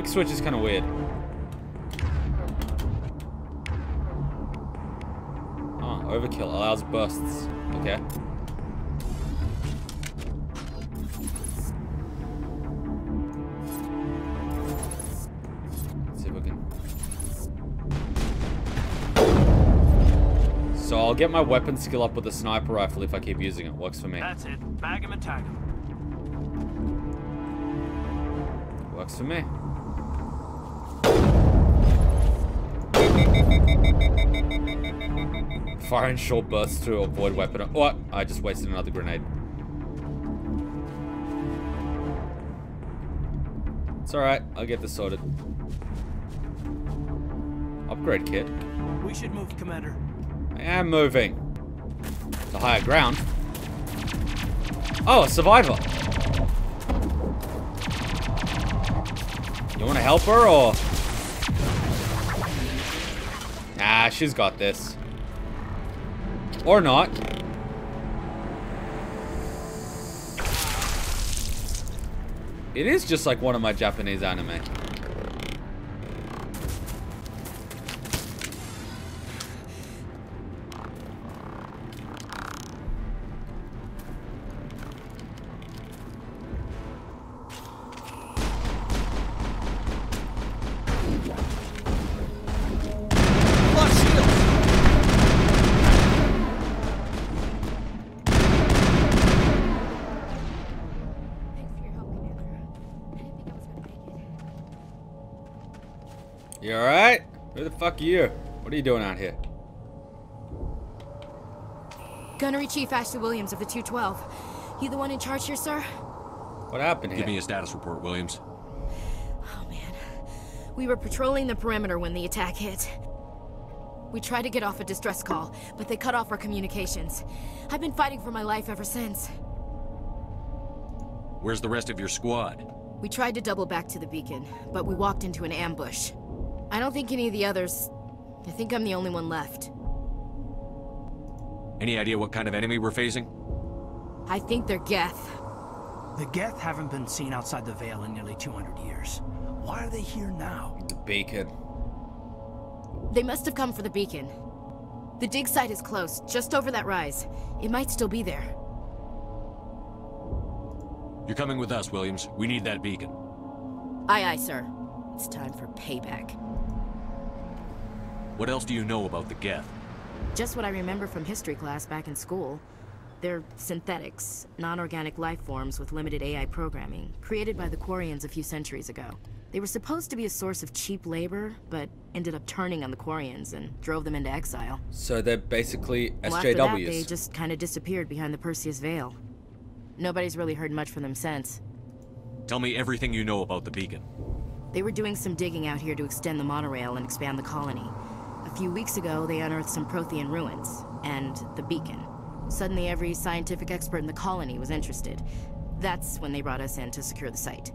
Quick switch is kind of weird. Oh, overkill allows bursts. Okay. Let's see if we can. So I'll get my weapon skill up with the sniper rifle if I keep using it. Works for me. That's it. Bag him and tag him. Works for me. Fire in short bursts to avoid weapon. Oh, what? I just wasted another grenade. It's alright. I'll get this sorted. Upgrade kit. We should move, Commander. I am moving. To higher ground. Oh, a survivor. You want to help her or? Nah, she's got this. Or not. It is just like one of my Japanese anime. Fuck you? What are you doing out here? Gunnery Chief Ashley Williams of the 212. You the one in charge here, sir? What happened Give me a status report, Williams. Oh, man. We were patrolling the perimeter when the attack hit. We tried to get off a distress call, but they cut off our communications. I've been fighting for my life ever since. Where's the rest of your squad? We tried to double back to the beacon, but we walked into an ambush. I don't think any of the others... I think I'm the only one left. Any idea what kind of enemy we're facing? I think they're Geth. The Geth haven't been seen outside the Veil in nearly 200 years. Why are they here now? The beacon. They must have come for the beacon. The dig site is close, just over that rise. It might still be there. You're coming with us, Williams. We need that beacon. Aye, aye, sir. It's time for payback. What else do you know about the Geth? Just what I remember from history class back in school. They're synthetics, non-organic life forms with limited AI programming, created by the Quarians a few centuries ago. They were supposed to be a source of cheap labor, but ended up turning on the Quarians and drove them into exile. So they're basically Well, after that, they just kind of disappeared behind the Perseus Veil. Nobody's really heard much from them since. Tell me everything you know about the beacon. They were doing some digging out here to extend the monorail and expand the colony. A few weeks ago, they unearthed some Prothean ruins, and the beacon. Suddenly, every scientific expert in the colony was interested. That's when they brought us in to secure the site.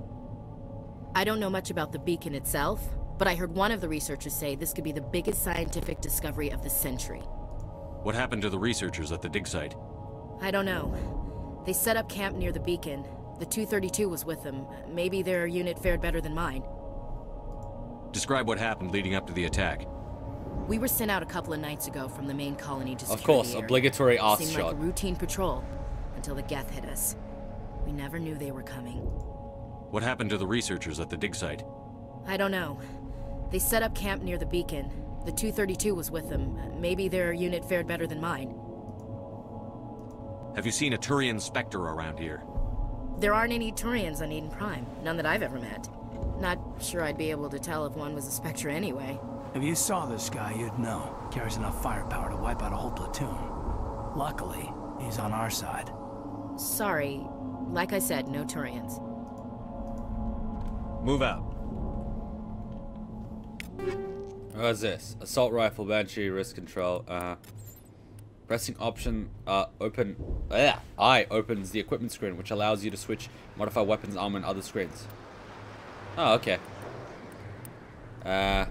I don't know much about the beacon itself, but I heard one of the researchers say this could be the biggest scientific discovery of the century. What happened to the researchers at the dig site? I don't know. They set up camp near the beacon. The 232 was with them. Maybe their unit fared better than mine. Describe what happened leading up to the attack. We were sent out a couple of nights ago from the main colony to Of course, the area. obligatory arse Seemed shot. like a routine patrol until the Geth hit us. We never knew they were coming. What happened to the researchers at the dig site? I don't know. They set up camp near the beacon. The 232 was with them. Maybe their unit fared better than mine. Have you seen a Turian Spectre around here? There aren't any Turians on Eden Prime. None that I've ever met. Not sure I'd be able to tell if one was a Spectre anyway. If you saw this guy, you'd know. Carries enough firepower to wipe out a whole platoon. Luckily, he's on our side. Sorry. Like I said, no Turians. Move out. What's this? Assault rifle, banshee, wrist control. Uh, pressing option, uh, open. Yeah, I opens the equipment screen, which allows you to switch, modify weapons, armor, and other screens. Oh, okay. Uh,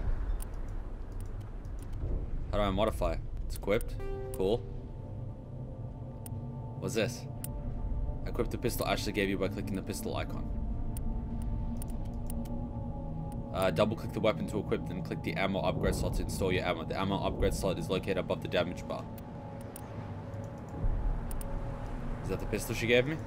How do I modify? It's equipped. Cool. What's this? Equip the pistol Ashley gave you by clicking the pistol icon. Uh, double click the weapon to equip, then click the ammo upgrade slot to install your ammo. The ammo upgrade slot is located above the damage bar. Is that the pistol she gave me?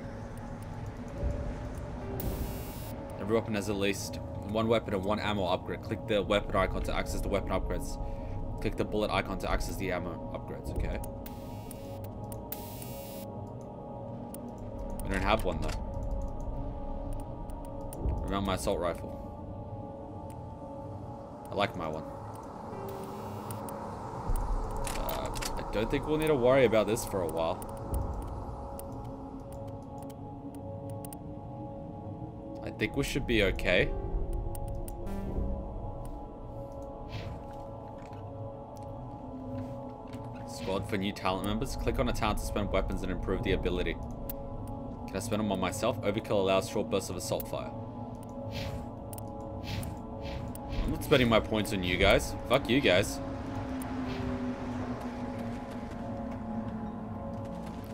Every weapon has at least one weapon and one ammo upgrade. Click the weapon icon to access the weapon upgrades. Click the bullet icon to access the ammo upgrades, okay? I don't have one though. Remount my assault rifle. I like my one. Uh, I don't think we'll need to worry about this for a while. I think we should be okay. For new talent members. Click on a talent to spend weapons and improve the ability. Can I spend them on myself? Overkill allows short bursts of assault fire. I'm not spending my points on you guys. Fuck you guys.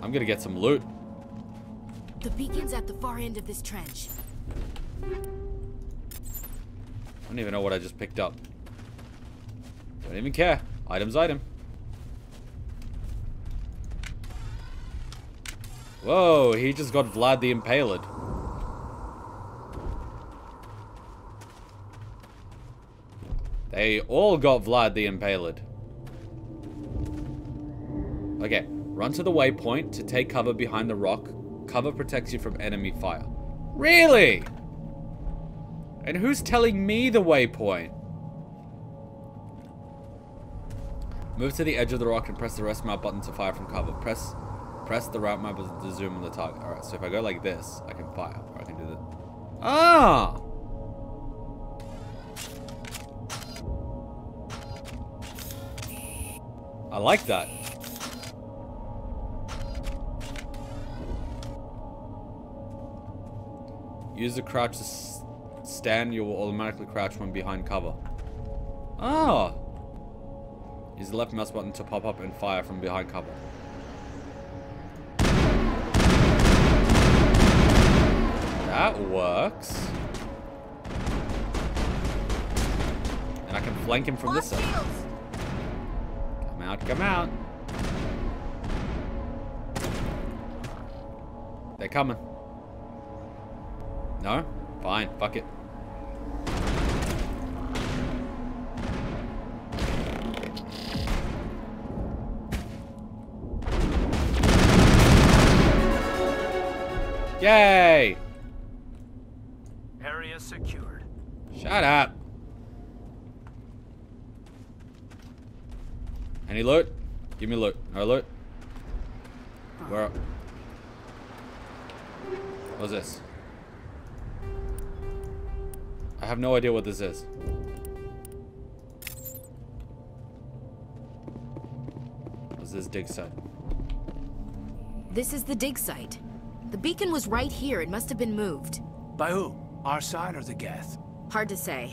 I'm gonna get some loot. The beacon's at the far end of this trench. I don't even know what I just picked up. Don't even care. Item's item. Whoa, he just got Vlad the Impaled. They all got Vlad the Impaled. Okay, run to the waypoint to take cover behind the rock. Cover protects you from enemy fire. Really? And who's telling me the waypoint? Move to the edge of the rock and press the rest mount button to fire from cover. Press press the route map to zoom on the target. Alright, so if I go like this, I can fire. Or I can do that. Ah! I like that. Use the crouch to stand. You will automatically crouch when behind cover. Ah! Use the left mouse button to pop up and fire from behind cover. That works. And I can flank him from this side. Come out, come out. They're coming. No? Fine, fuck it. Yay! Shut up. Any loot? Give me loot. No loot? Oh. Where? What's this? I have no idea what this is. What's this dig site? This is the dig site. The beacon was right here. It must have been moved. By who? Our side or the Geth? Hard to say.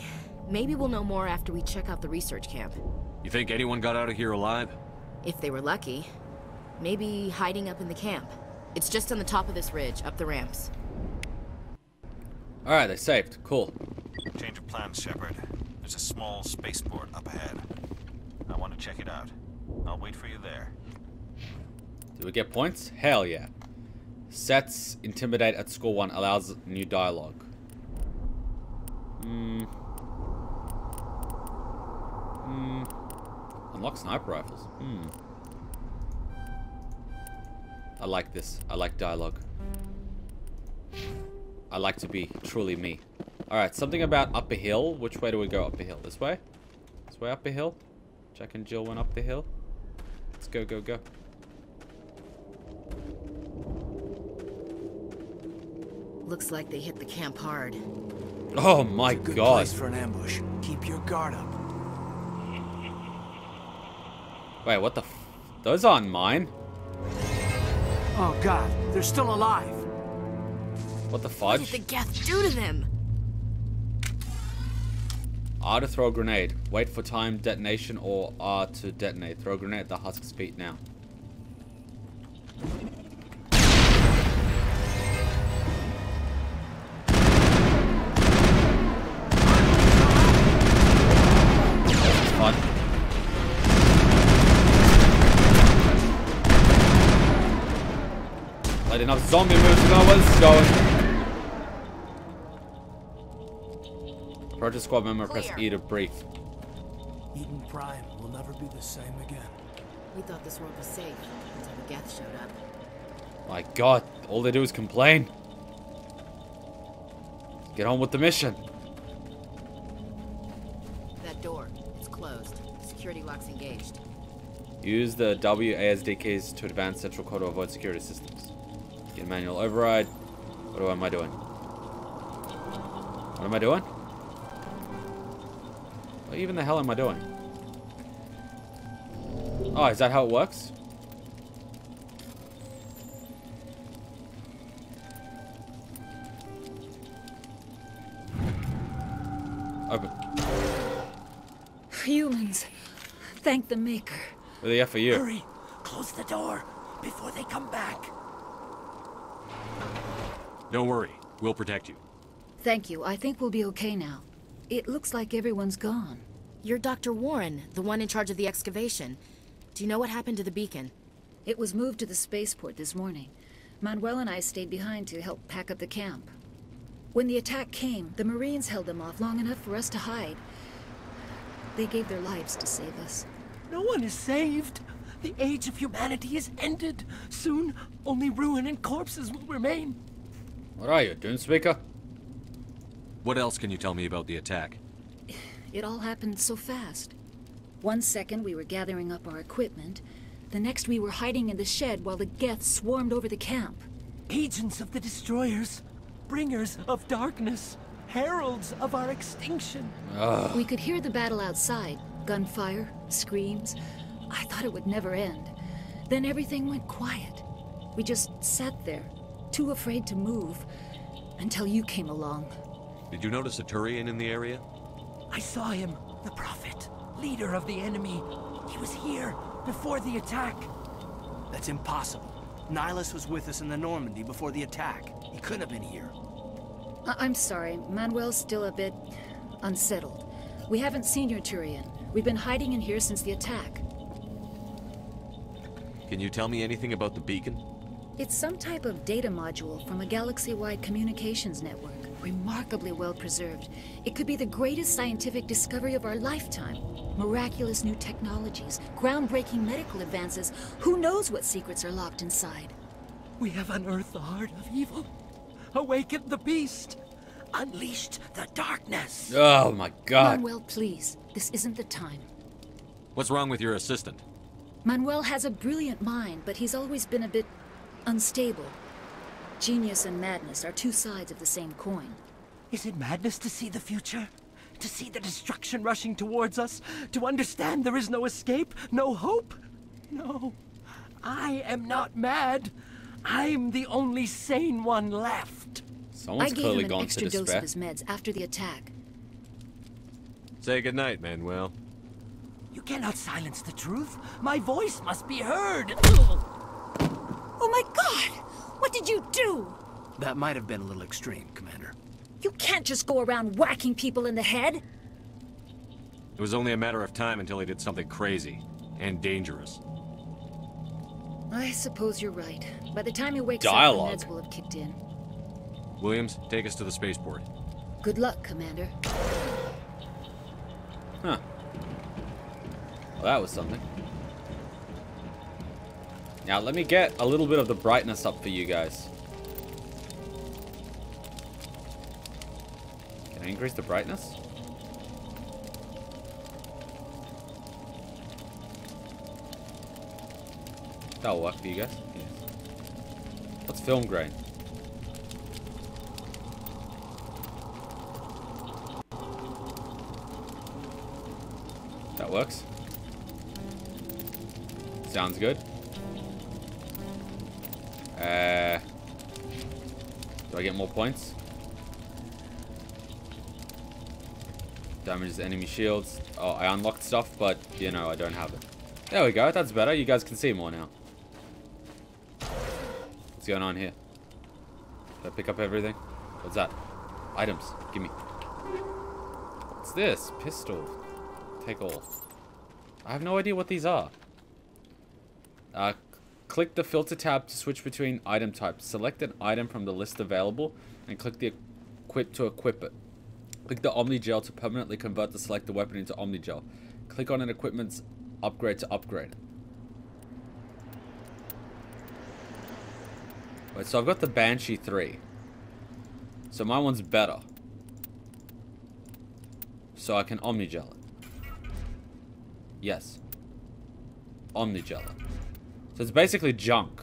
Maybe we'll know more after we check out the research camp. You think anyone got out of here alive? If they were lucky. Maybe hiding up in the camp. It's just on the top of this ridge, up the ramps. Alright, they saved. Cool. Change of plans, Shepard. There's a small spaceport up ahead. I want to check it out. I'll wait for you there. Do we get points? Hell yeah. Sets intimidate at score one allows new dialogue. Hmm. Hmm. Unlock sniper rifles. Hmm. I like this. I like dialogue. I like to be truly me. Alright, something about up a hill. Which way do we go up a hill? This way? This way up a hill? Jack and Jill went up the hill. Let's go, go, go. Looks like they hit the camp hard. Oh my Good god. place for an ambush. Keep your guard up. Wait, what the f- Those aren't mine. Oh god, they're still alive. What the What did the Geth do to them? R to throw a grenade. Wait for time detonation or R to detonate. Throw a grenade at the husk's feet now. Let enough zombie moves to know where this is going. Project Squad member press E to brief. Eden Prime will never be the same again. We thought this world was safe until the Geth showed up. My god, all they do is complain. Get on with the mission. That door, it's closed. Security lock's engaged. Use the WASD keys to advance central code to avoid security systems. Get manual override. What am I doing? What am I doing? What even the hell am I doing? Oh, is that how it works? Open. Humans. Thank the Maker. Where the F are you? Hurry! Close the door before they come back. Don't worry. We'll protect you. Thank you. I think we'll be okay now. It looks like everyone's gone. You're Dr. Warren, the one in charge of the excavation. Do you know what happened to the beacon? It was moved to the spaceport this morning. Manuel and I stayed behind to help pack up the camp. When the attack came, the Marines held them off long enough for us to hide. They gave their lives to save us. No one is saved. The age of humanity is ended. Soon, only ruin and corpses will remain. What are you, Dune Speaker? What else can you tell me about the attack? It all happened so fast. One second we were gathering up our equipment, the next we were hiding in the shed while the Geth swarmed over the camp. Agents of the destroyers, bringers of darkness, heralds of our extinction. Ugh. We could hear the battle outside gunfire, screams. I thought it would never end. Then everything went quiet. We just sat there, too afraid to move, until you came along. Did you notice a Turian in the area? I saw him, the Prophet, leader of the enemy. He was here before the attack. That's impossible. Nihlus was with us in the Normandy before the attack. He couldn't have been here. I- I'm sorry, Manuel's still a bit unsettled. We haven't seen your Turian. We've been hiding in here since the attack. Can you tell me anything about the beacon? It's some type of data module from a galaxy-wide communications network. Remarkably well preserved. It could be the greatest scientific discovery of our lifetime. Miraculous new technologies, groundbreaking medical advances. Who knows what secrets are locked inside? We have unearthed the heart of evil, awakened the beast, unleashed the darkness. Oh my god. Manuel, please. This isn't the time. What's wrong with your assistant? Manuel has a brilliant mind, but he's always been a bit unstable. Genius and madness are two sides of the same coin. Is it madness to see the future? To see the destruction rushing towards us? To understand there is no escape? No hope? No. I am not mad. I'm the only sane one left. Someone's I gave him an extra dose of his meds after the attack. Say goodnight, Manuel. You cannot silence the truth. My voice must be heard. Oh my god! What did you do? That might have been a little extreme, Commander. You can't just go around whacking people in the head. It was only a matter of time until he did something crazy and dangerous. I suppose you're right. By the time he wakes Dialogue. up, the meds will have kicked in. Williams, take us to the spaceport. Good luck, Commander. Huh. Well, that was something. Now, let me get a little bit of the brightness up for you guys. Can I increase the brightness? That'll work for you guys. Yes. What's film grain? That works. Sounds good. Uh, do I get more points? Damages enemy shields. Oh, I unlocked stuff, but, you know, I don't have it. There we go. That's better. You guys can see more now. What's going on here? Did I pick up everything? What's that? Items. Gimme. What's this? Pistol. Take all. I have no idea what these are. Uh, click the filter tab to switch between item types. Select an item from the list available and click the equip to equip it. Click the Omni Gel to permanently convert the selected weapon into Omni Gel. Click on an equipment's upgrade to upgrade. Wait, so I've got the Banshee 3. So my one's better. So I can Omni Gel it. Yes. Omni Gel it. So it's basically junk.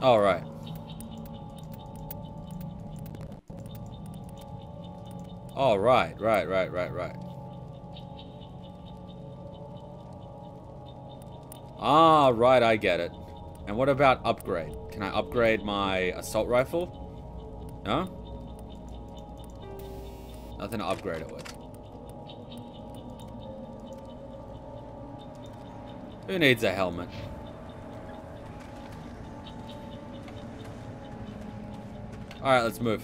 All right. All right, right, right, right, right. Ah, right, I get it. And what about upgrade? Can I upgrade my assault rifle? No? Nothing to upgrade it with. Who needs a helmet? Alright, let's move.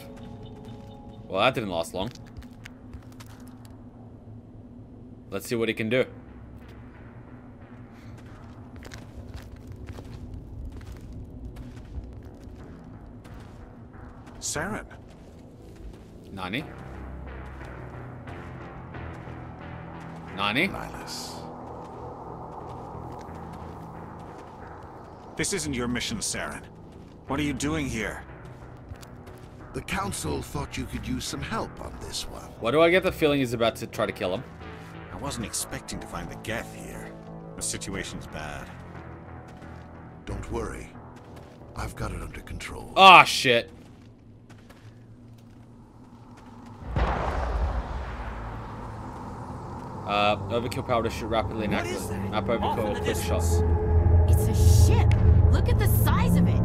Well, that didn't last long. Let's see what he can do. Saren. Nani? Nani? Nihlus. This isn't your mission, Saren. What are you doing here? The Council thought you could use some help on this one. Why do I get the feeling he's about to try to kill him? I wasn't expecting to find the Geth here. The situation's bad. Don't worry. I've got it under control. Ah, shit. Uh, overkill power to shoot rapidly and accurately. Map overkill, quick shots. It's a ship. Look at the size of it.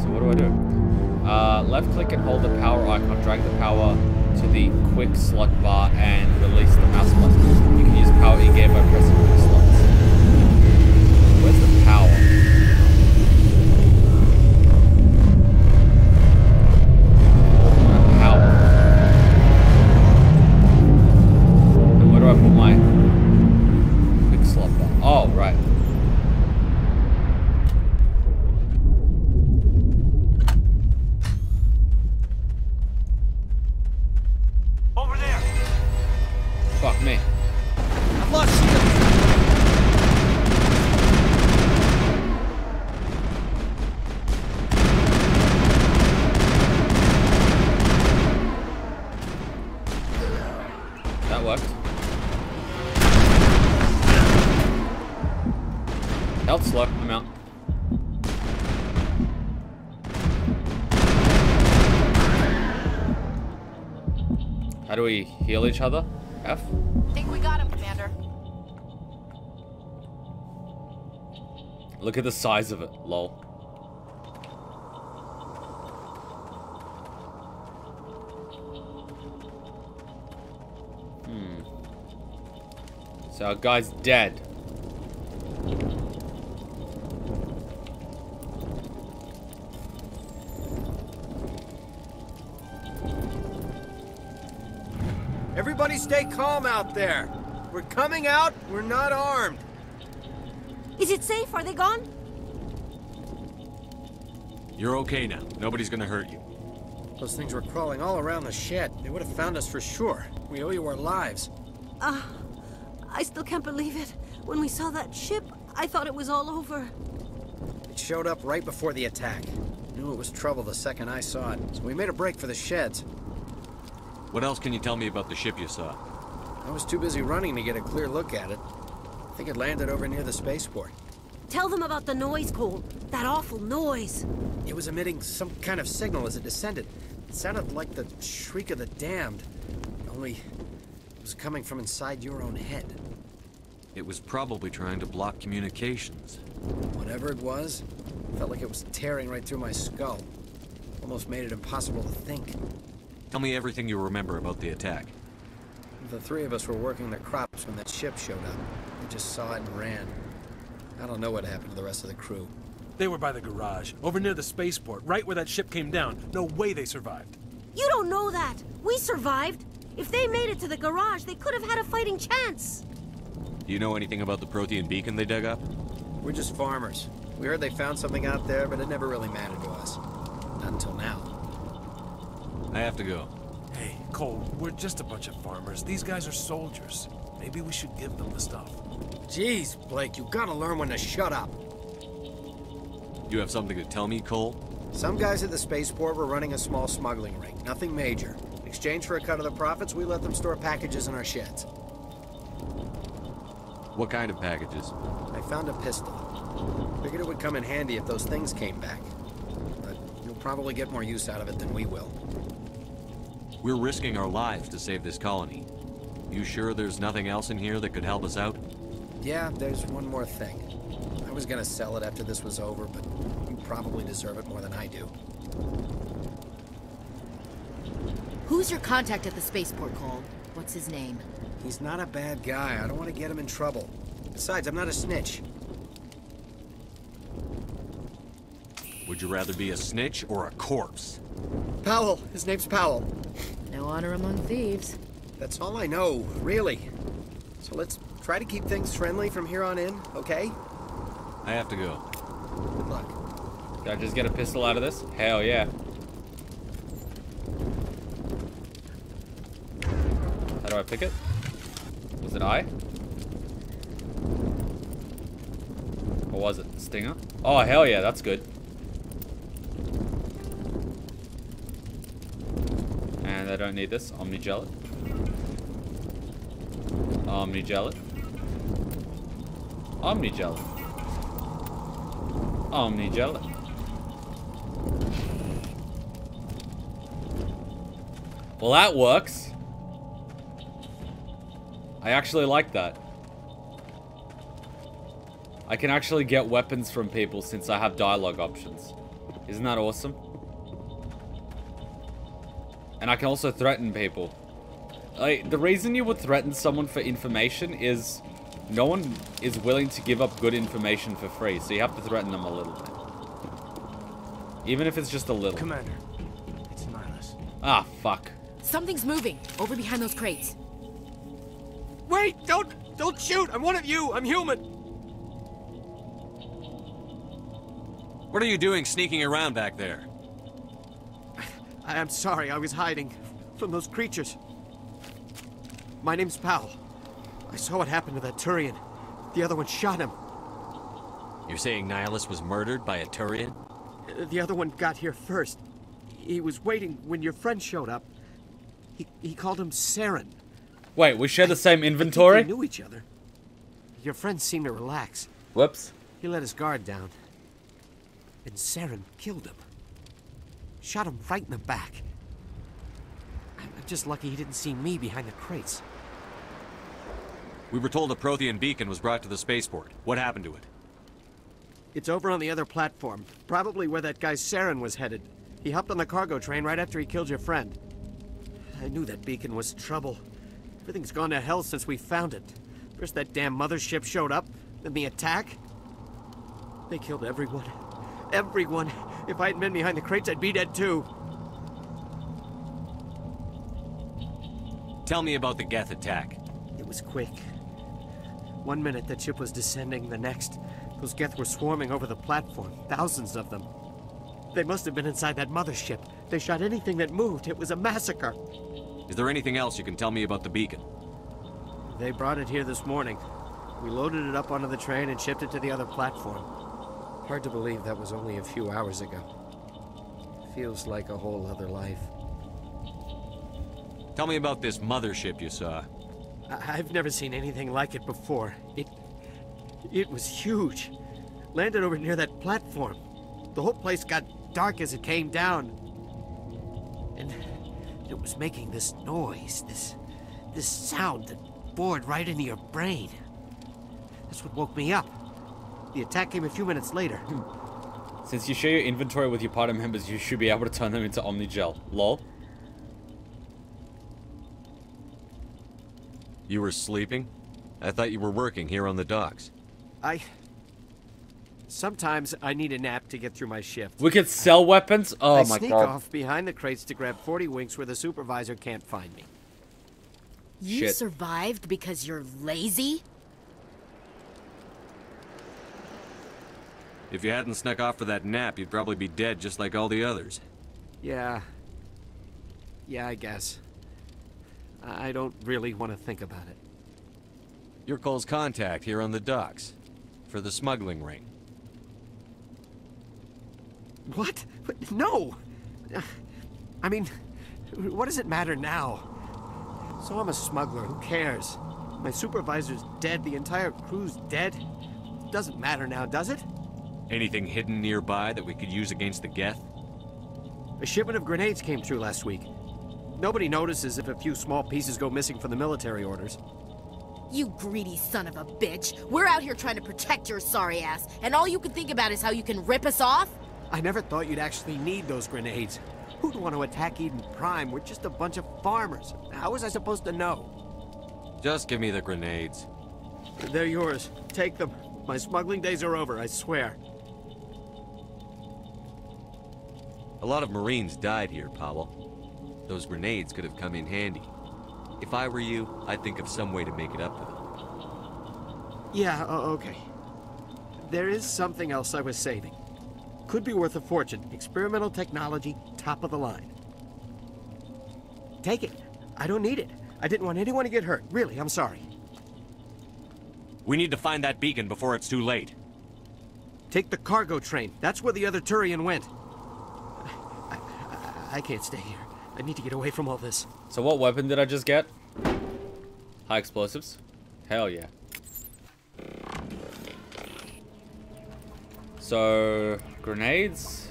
So what do I do? Uh, left click and hold the power icon. Drag the power to the quick slot bar and release the mouse button. You can use power in-game by pressing quick slots. Where's the power? How do we heal each other? F? Think we got him, Commander. Look at the size of it. Lol. Hmm. So our guy's dead. Stay calm out there. We're coming out, we're not armed. Is it safe? Are they gone? You're okay now. Nobody's gonna hurt you. Those things were crawling all around the shed. They would have found us for sure. We owe you our lives. Ah, I still can't believe it. When we saw that ship, I thought it was all over. It showed up right before the attack. Knew it was trouble the second I saw it, so we made a break for the sheds. What else can you tell me about the ship you saw? I was too busy running to get a clear look at it. I think it landed over near the spaceport. Tell them about the noise, Cole. That awful noise. It was emitting some kind of signal as it descended. It sounded like the shriek of the damned. Only it was coming from inside your own head. It was probably trying to block communications. Whatever it was, felt like it was tearing right through my skull. Almost made it impossible to think. Tell me everything you remember about the attack. The three of us were working the crops when that ship showed up. We just saw it and ran. I don't know what happened to the rest of the crew. They were by the garage, over near the spaceport, right where that ship came down. No way they survived. You don't know that. We survived. If they made it to the garage, they could have had a fighting chance. Do you know anything about the Prothean beacon they dug up? We're just farmers. We heard they found something out there, but it never really mattered to us. Not until now. I have to go. Hey, Cole, we're just a bunch of farmers. These guys are soldiers. Maybe we should give them the stuff. Jeez, Blake, you gotta learn when to shut up. You have something to tell me, Cole? Some guys at the spaceport were running a small smuggling ring. Nothing major. In exchange for a cut of the profits, we let them store packages in our sheds. What kind of packages? I found a pistol. Figured it would come in handy if those things came back. But you'll probably get more use out of it than we will. We're risking our lives to save this colony. You sure there's nothing else in here that could help us out? Yeah, there's one more thing. I was gonna sell it after this was over, but you probably deserve it more than I do. Who's your contact at the spaceport, Cole? What's his name? He's not a bad guy. I don't want to get him in trouble. Besides, I'm not a snitch. Would you rather be a snitch or a corpse? Powell. His name's Powell. No honor among thieves. That's all I know, really. So let's try to keep things friendly from here on in, okay? I have to go. Good luck. Did I just get a pistol out of this? Hell yeah. How do I pick it? Was it I? Or was it Stinger? Oh, hell yeah, that's good. And I don't need this. Omni-Gellet. Omni-Gellet. Omni-Gellet. Omni-Gellet. Well, that works. I actually like that. I can actually get weapons from people since I have dialogue options. Isn't that awesome? And I can also threaten people. Like, the reason you would threaten someone for information is no one is willing to give up good information for free, so you have to threaten them a little bit. Even if it's just a little. Commander, it's Nihlus. Ah, fuck. Something's moving over behind those crates. Wait! Don't don't shoot! I'm one of you! I'm human! What are you doing sneaking around back there? I am sorry, I was hiding from those creatures. My name's Powell. I saw what happened to that Turian. The other one shot him. You're saying Nihlus was murdered by a Turian? The other one got here first. He was waiting when your friend showed up. He, he called him Saren. Wait, we share the same I think inventory? We knew each other. Your friend seemed to relax. Whoops. He let his guard down. And Saren killed him. Shot him right in the back. I'm I'm just lucky he didn't see me behind the crates. We were told a Prothean beacon was brought to the spaceport. What happened to it? It's over on the other platform, probably where that guy Saren was headed. He hopped on the cargo train right after he killed your friend. I knew that beacon was trouble. Everything's gone to hell since we found it. First that damn mothership showed up, then the attack. They killed everyone. Everyone. If I hadn't been behind the crates, I'd be dead too. Tell me about the Geth attack. It was quick. One minute the ship was descending, the next, those Geth were swarming over the platform. Thousands of them. They must have been inside that mothership. They shot anything that moved. It was a massacre. Is there anything else you can tell me about the beacon? They brought it here this morning. We loaded it up onto the train and shipped it to the other platform. Hard to believe that was only a few hours ago. Feels like a whole other life. Tell me about this mothership you saw. I- I've never seen anything like it before. It. It was huge. Landed over near that platform. The whole place got dark as it came down. And it was making this noise, this. this sound that bored right into your brain. That's what woke me up. The attack came a few minutes later. Hmm. Since you share your inventory with your party members, you should be able to turn them into Omnigel. Lol. You were sleeping? I thought you were working here on the docks. I... Sometimes I need a nap to get through my shift. We could sell weapons? Oh I my sneak god. off behind the crates to grab 40 winks where the supervisor can't find me. You Shit. survived because you're lazy? If you hadn't snuck off for that nap, you'd probably be dead just like all the others. Yeah. Yeah, I guess. I don't really want to think about it. You're Cole's contact here on the docks. For the smuggling ring. What? No! I mean, what does it matter now? So I'm a smuggler, who cares? My supervisor's dead, the entire crew's dead. Doesn't matter now, does it? Anything hidden nearby that we could use against the Geth? A shipment of grenades came through last week. Nobody notices if a few small pieces go missing from the military orders. You greedy son of a bitch. We're out here trying to protect your sorry ass, and all you can think about is how you can rip us off? I never thought you'd actually need those grenades. Who'd want to attack Eden Prime? We're just a bunch of farmers. How was I supposed to know? Just give me the grenades. They're yours. Take them. My smuggling days are over, I swear. A lot of Marines died here, Powell. Those grenades could have come in handy. If I were you, I'd think of some way to make it up to them. Yeah, o- okay. There is something else I was saving. Could be worth a fortune. Experimental technology, top of the line. Take it. I don't need it. I didn't want anyone to get hurt. Really, I'm sorry. We need to find that beacon before it's too late. Take the cargo train. That's where the other Turian went. I, can't stay here. I need to get away from all this. So what weapon did I just get? High explosives? Hell yeah. So, grenades?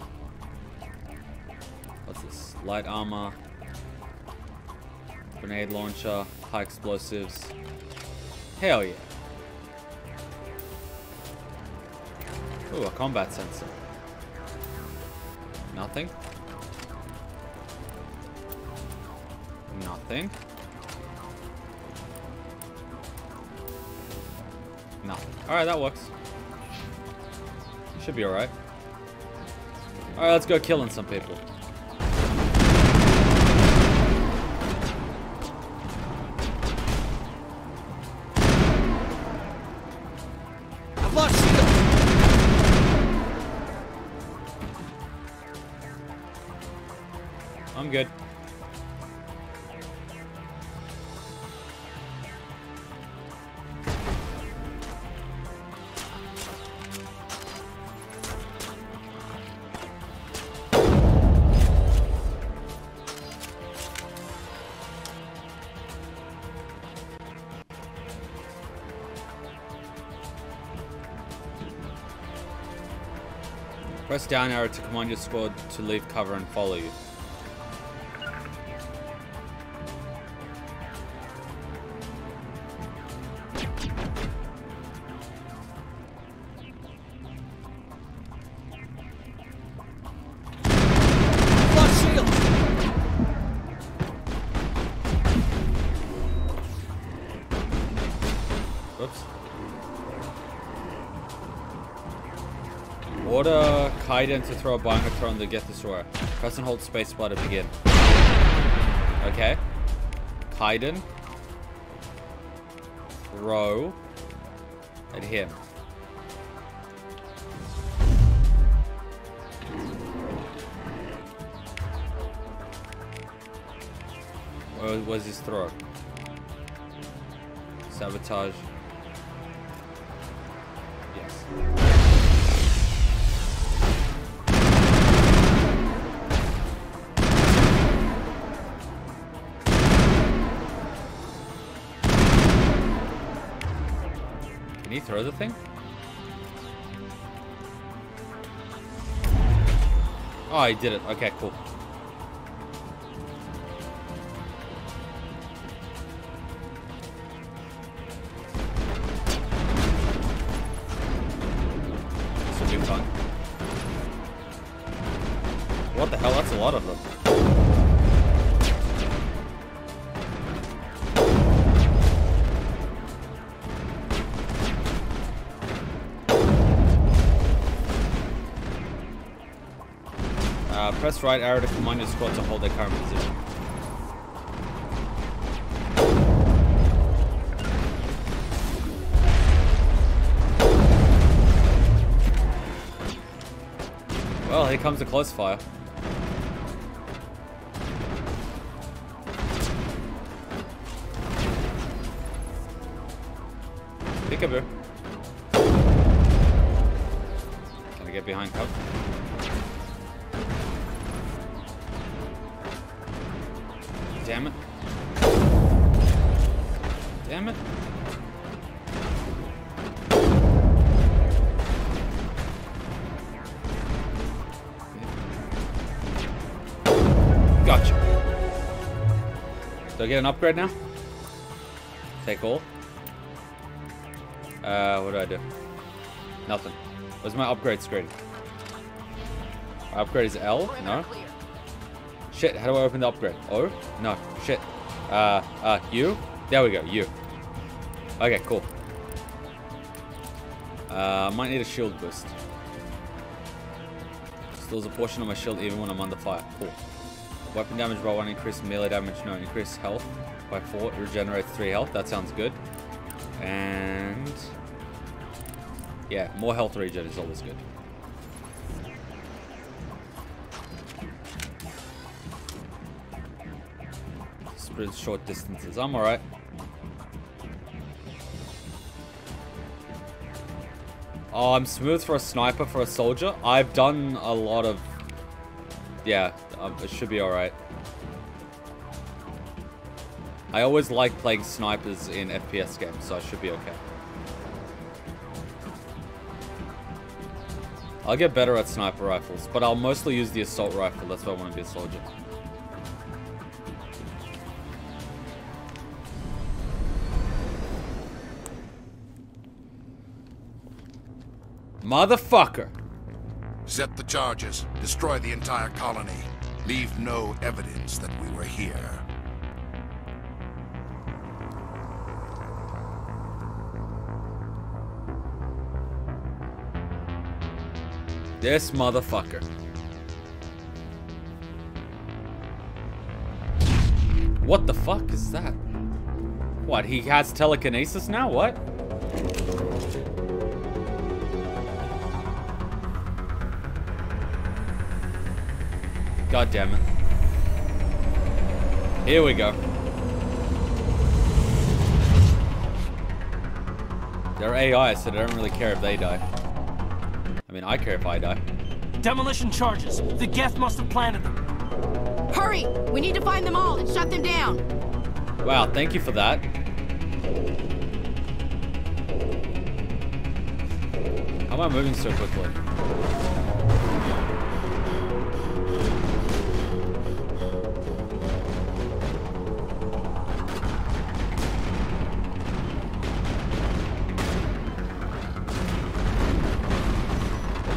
What's this? Light armor. Grenade launcher. High explosives. Hell yeah. Ooh, a combat sensor. Nothing. Nothing. Nothing. Alright, that works. Should be alright. Alright, let's go killing some people. I've lost shield! I'm good. Press down arrow to command your squad to leave cover and follow you. Kaidan to throw a binocular on the Destroyer. Press and hold spacebar to begin. Okay. Kaidan. Throw. At him. Where was his throw? Sabotage. Did it. Okay, cool. Right arrow to command your squad to hold their current position. Well, here comes a close fire. Peekaboo. Can I get behind cover? Damn it. Damn it. Gotcha. Do I get an upgrade now? Take all. Uh, what do I do? Nothing. Where's my upgrade screen? My upgrade is L? No? Shit, how do I open the upgrade? Oh? No, shit. Uh, uh, you? There we go, you. Okay, cool. Uh, might need a shield boost. Stills a portion of my shield even when I'm under fire. Cool. Weapon damage by 1, increase melee damage, no, increase health by 4, it regenerates 3 health, that sounds good. And... Yeah, more health regen is always good. Short distances, I'm alright. Oh, I'm smooth for a sniper, for a soldier. I've done a lot of... Yeah, um, it should be alright. I always like playing snipers in FPS games, so I should be okay. I'll get better at sniper rifles, but I'll mostly use the assault rifle. That's why I want to be a soldier. Motherfucker! Set the charges. Destroy the entire colony. Leave no evidence that we were here. This motherfucker. What the fuck is that? What, he has telekinesis now? What? God damn it. Here we go. They're AI, so they don't really care if they die. I mean, I care if I die. Demolition charges. The Geth must have planted them. Hurry! We need to find them all and shut them down. Wow, thank you for that. How am I moving so quickly?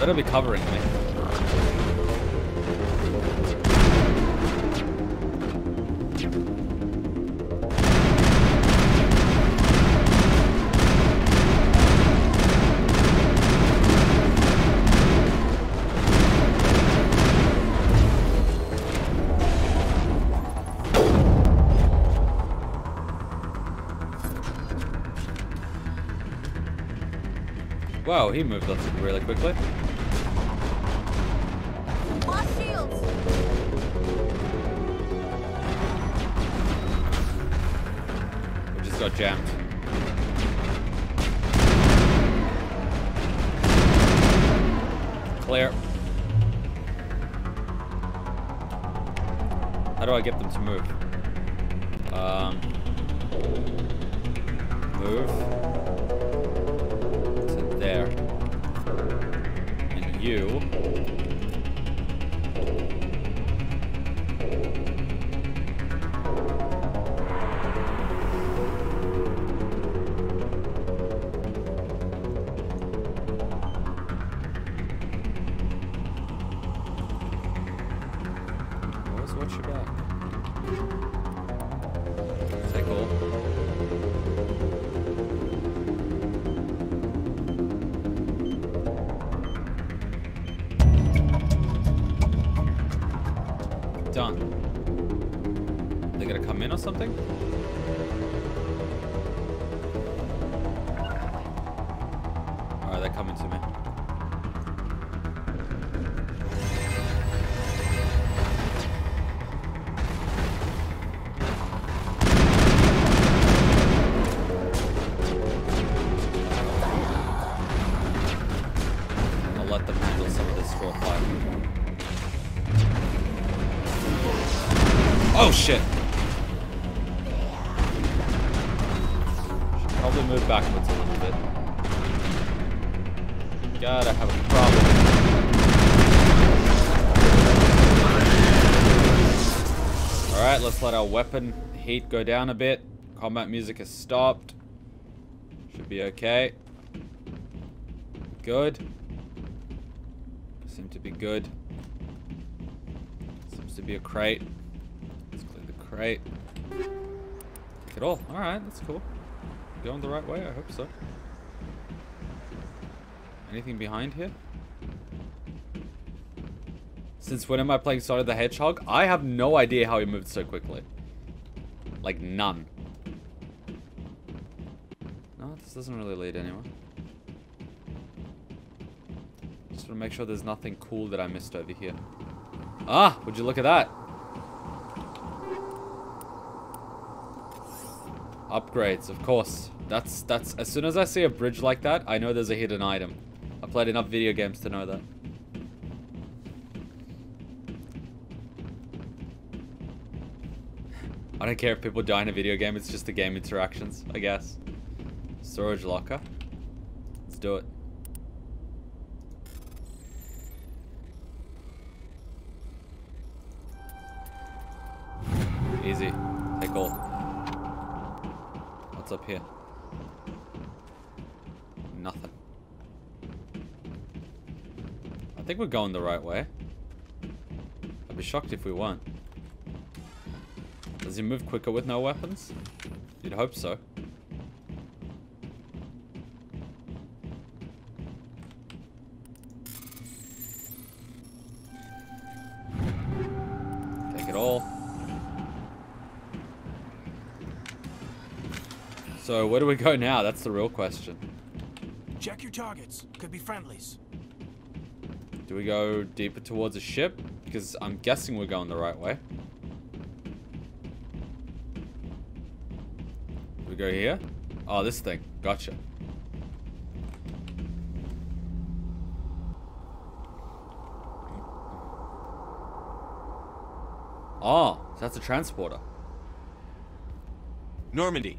Better be covering me. Wow, he moved up really quickly. To move? I'll let them handle some of this fight. Oh shit! Should probably move backwards a little bit. Gotta have a problem. Alright, let's let our weapon heat go down a bit. Combat music has stopped. Should be okay. Good. Seem to be good. Seems to be a crate. Let's clear the crate. Take it all. Alright, that's cool. Going the right way, I hope so. Anything behind here? Since when am I playing Sonic the Hedgehog? I have no idea how he moved so quickly. Like, none. No, this doesn't really lead anywhere. Just want to make sure there's nothing cool that I missed over here. Ah, would you look at that? Upgrades, of course. That's, that's, as soon as I see a bridge like that, I know there's a hidden item. I played enough video games to know that. I don't care if people die in a video game, it's just the game interactions, I guess. Storage locker. Let's do it. Easy. Take all. What's up here? Nothing. I think we're going the right way. I'd be shocked if we weren't. Does he move quicker with no weapons? You'd hope so. Take it all. So where do we go now? That's the real question. Check your targets. Could be friendlies. Do we go deeper towards a ship? Because I'm guessing we're going the right way. Do we go here? Oh, this thing. Gotcha. Oh, so that's a transporter. Normandy,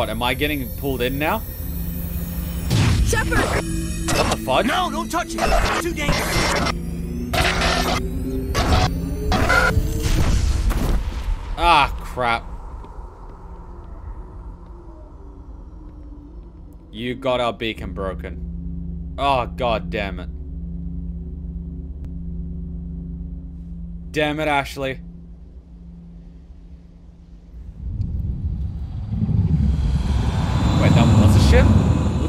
What, am I getting pulled in now? Shepard! What the fudge? No, don't touch it. It's too dangerous. Ah, crap. You got our beacon broken. Oh, god damn it. Damn it, Ashley. Wait, that was a ship? Looks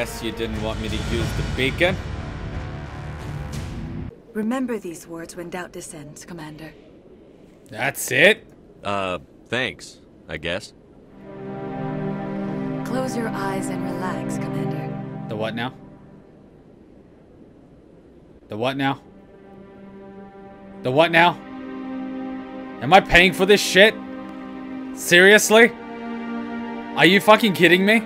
Guess you didn't want me to use the beacon? Remember these words when doubt descends, Commander. That's it? Uh, thanks, I guess. Close your eyes and relax, Commander. The what now? The what now? The what now? Am I paying for this shit? Seriously? Are you fucking kidding me?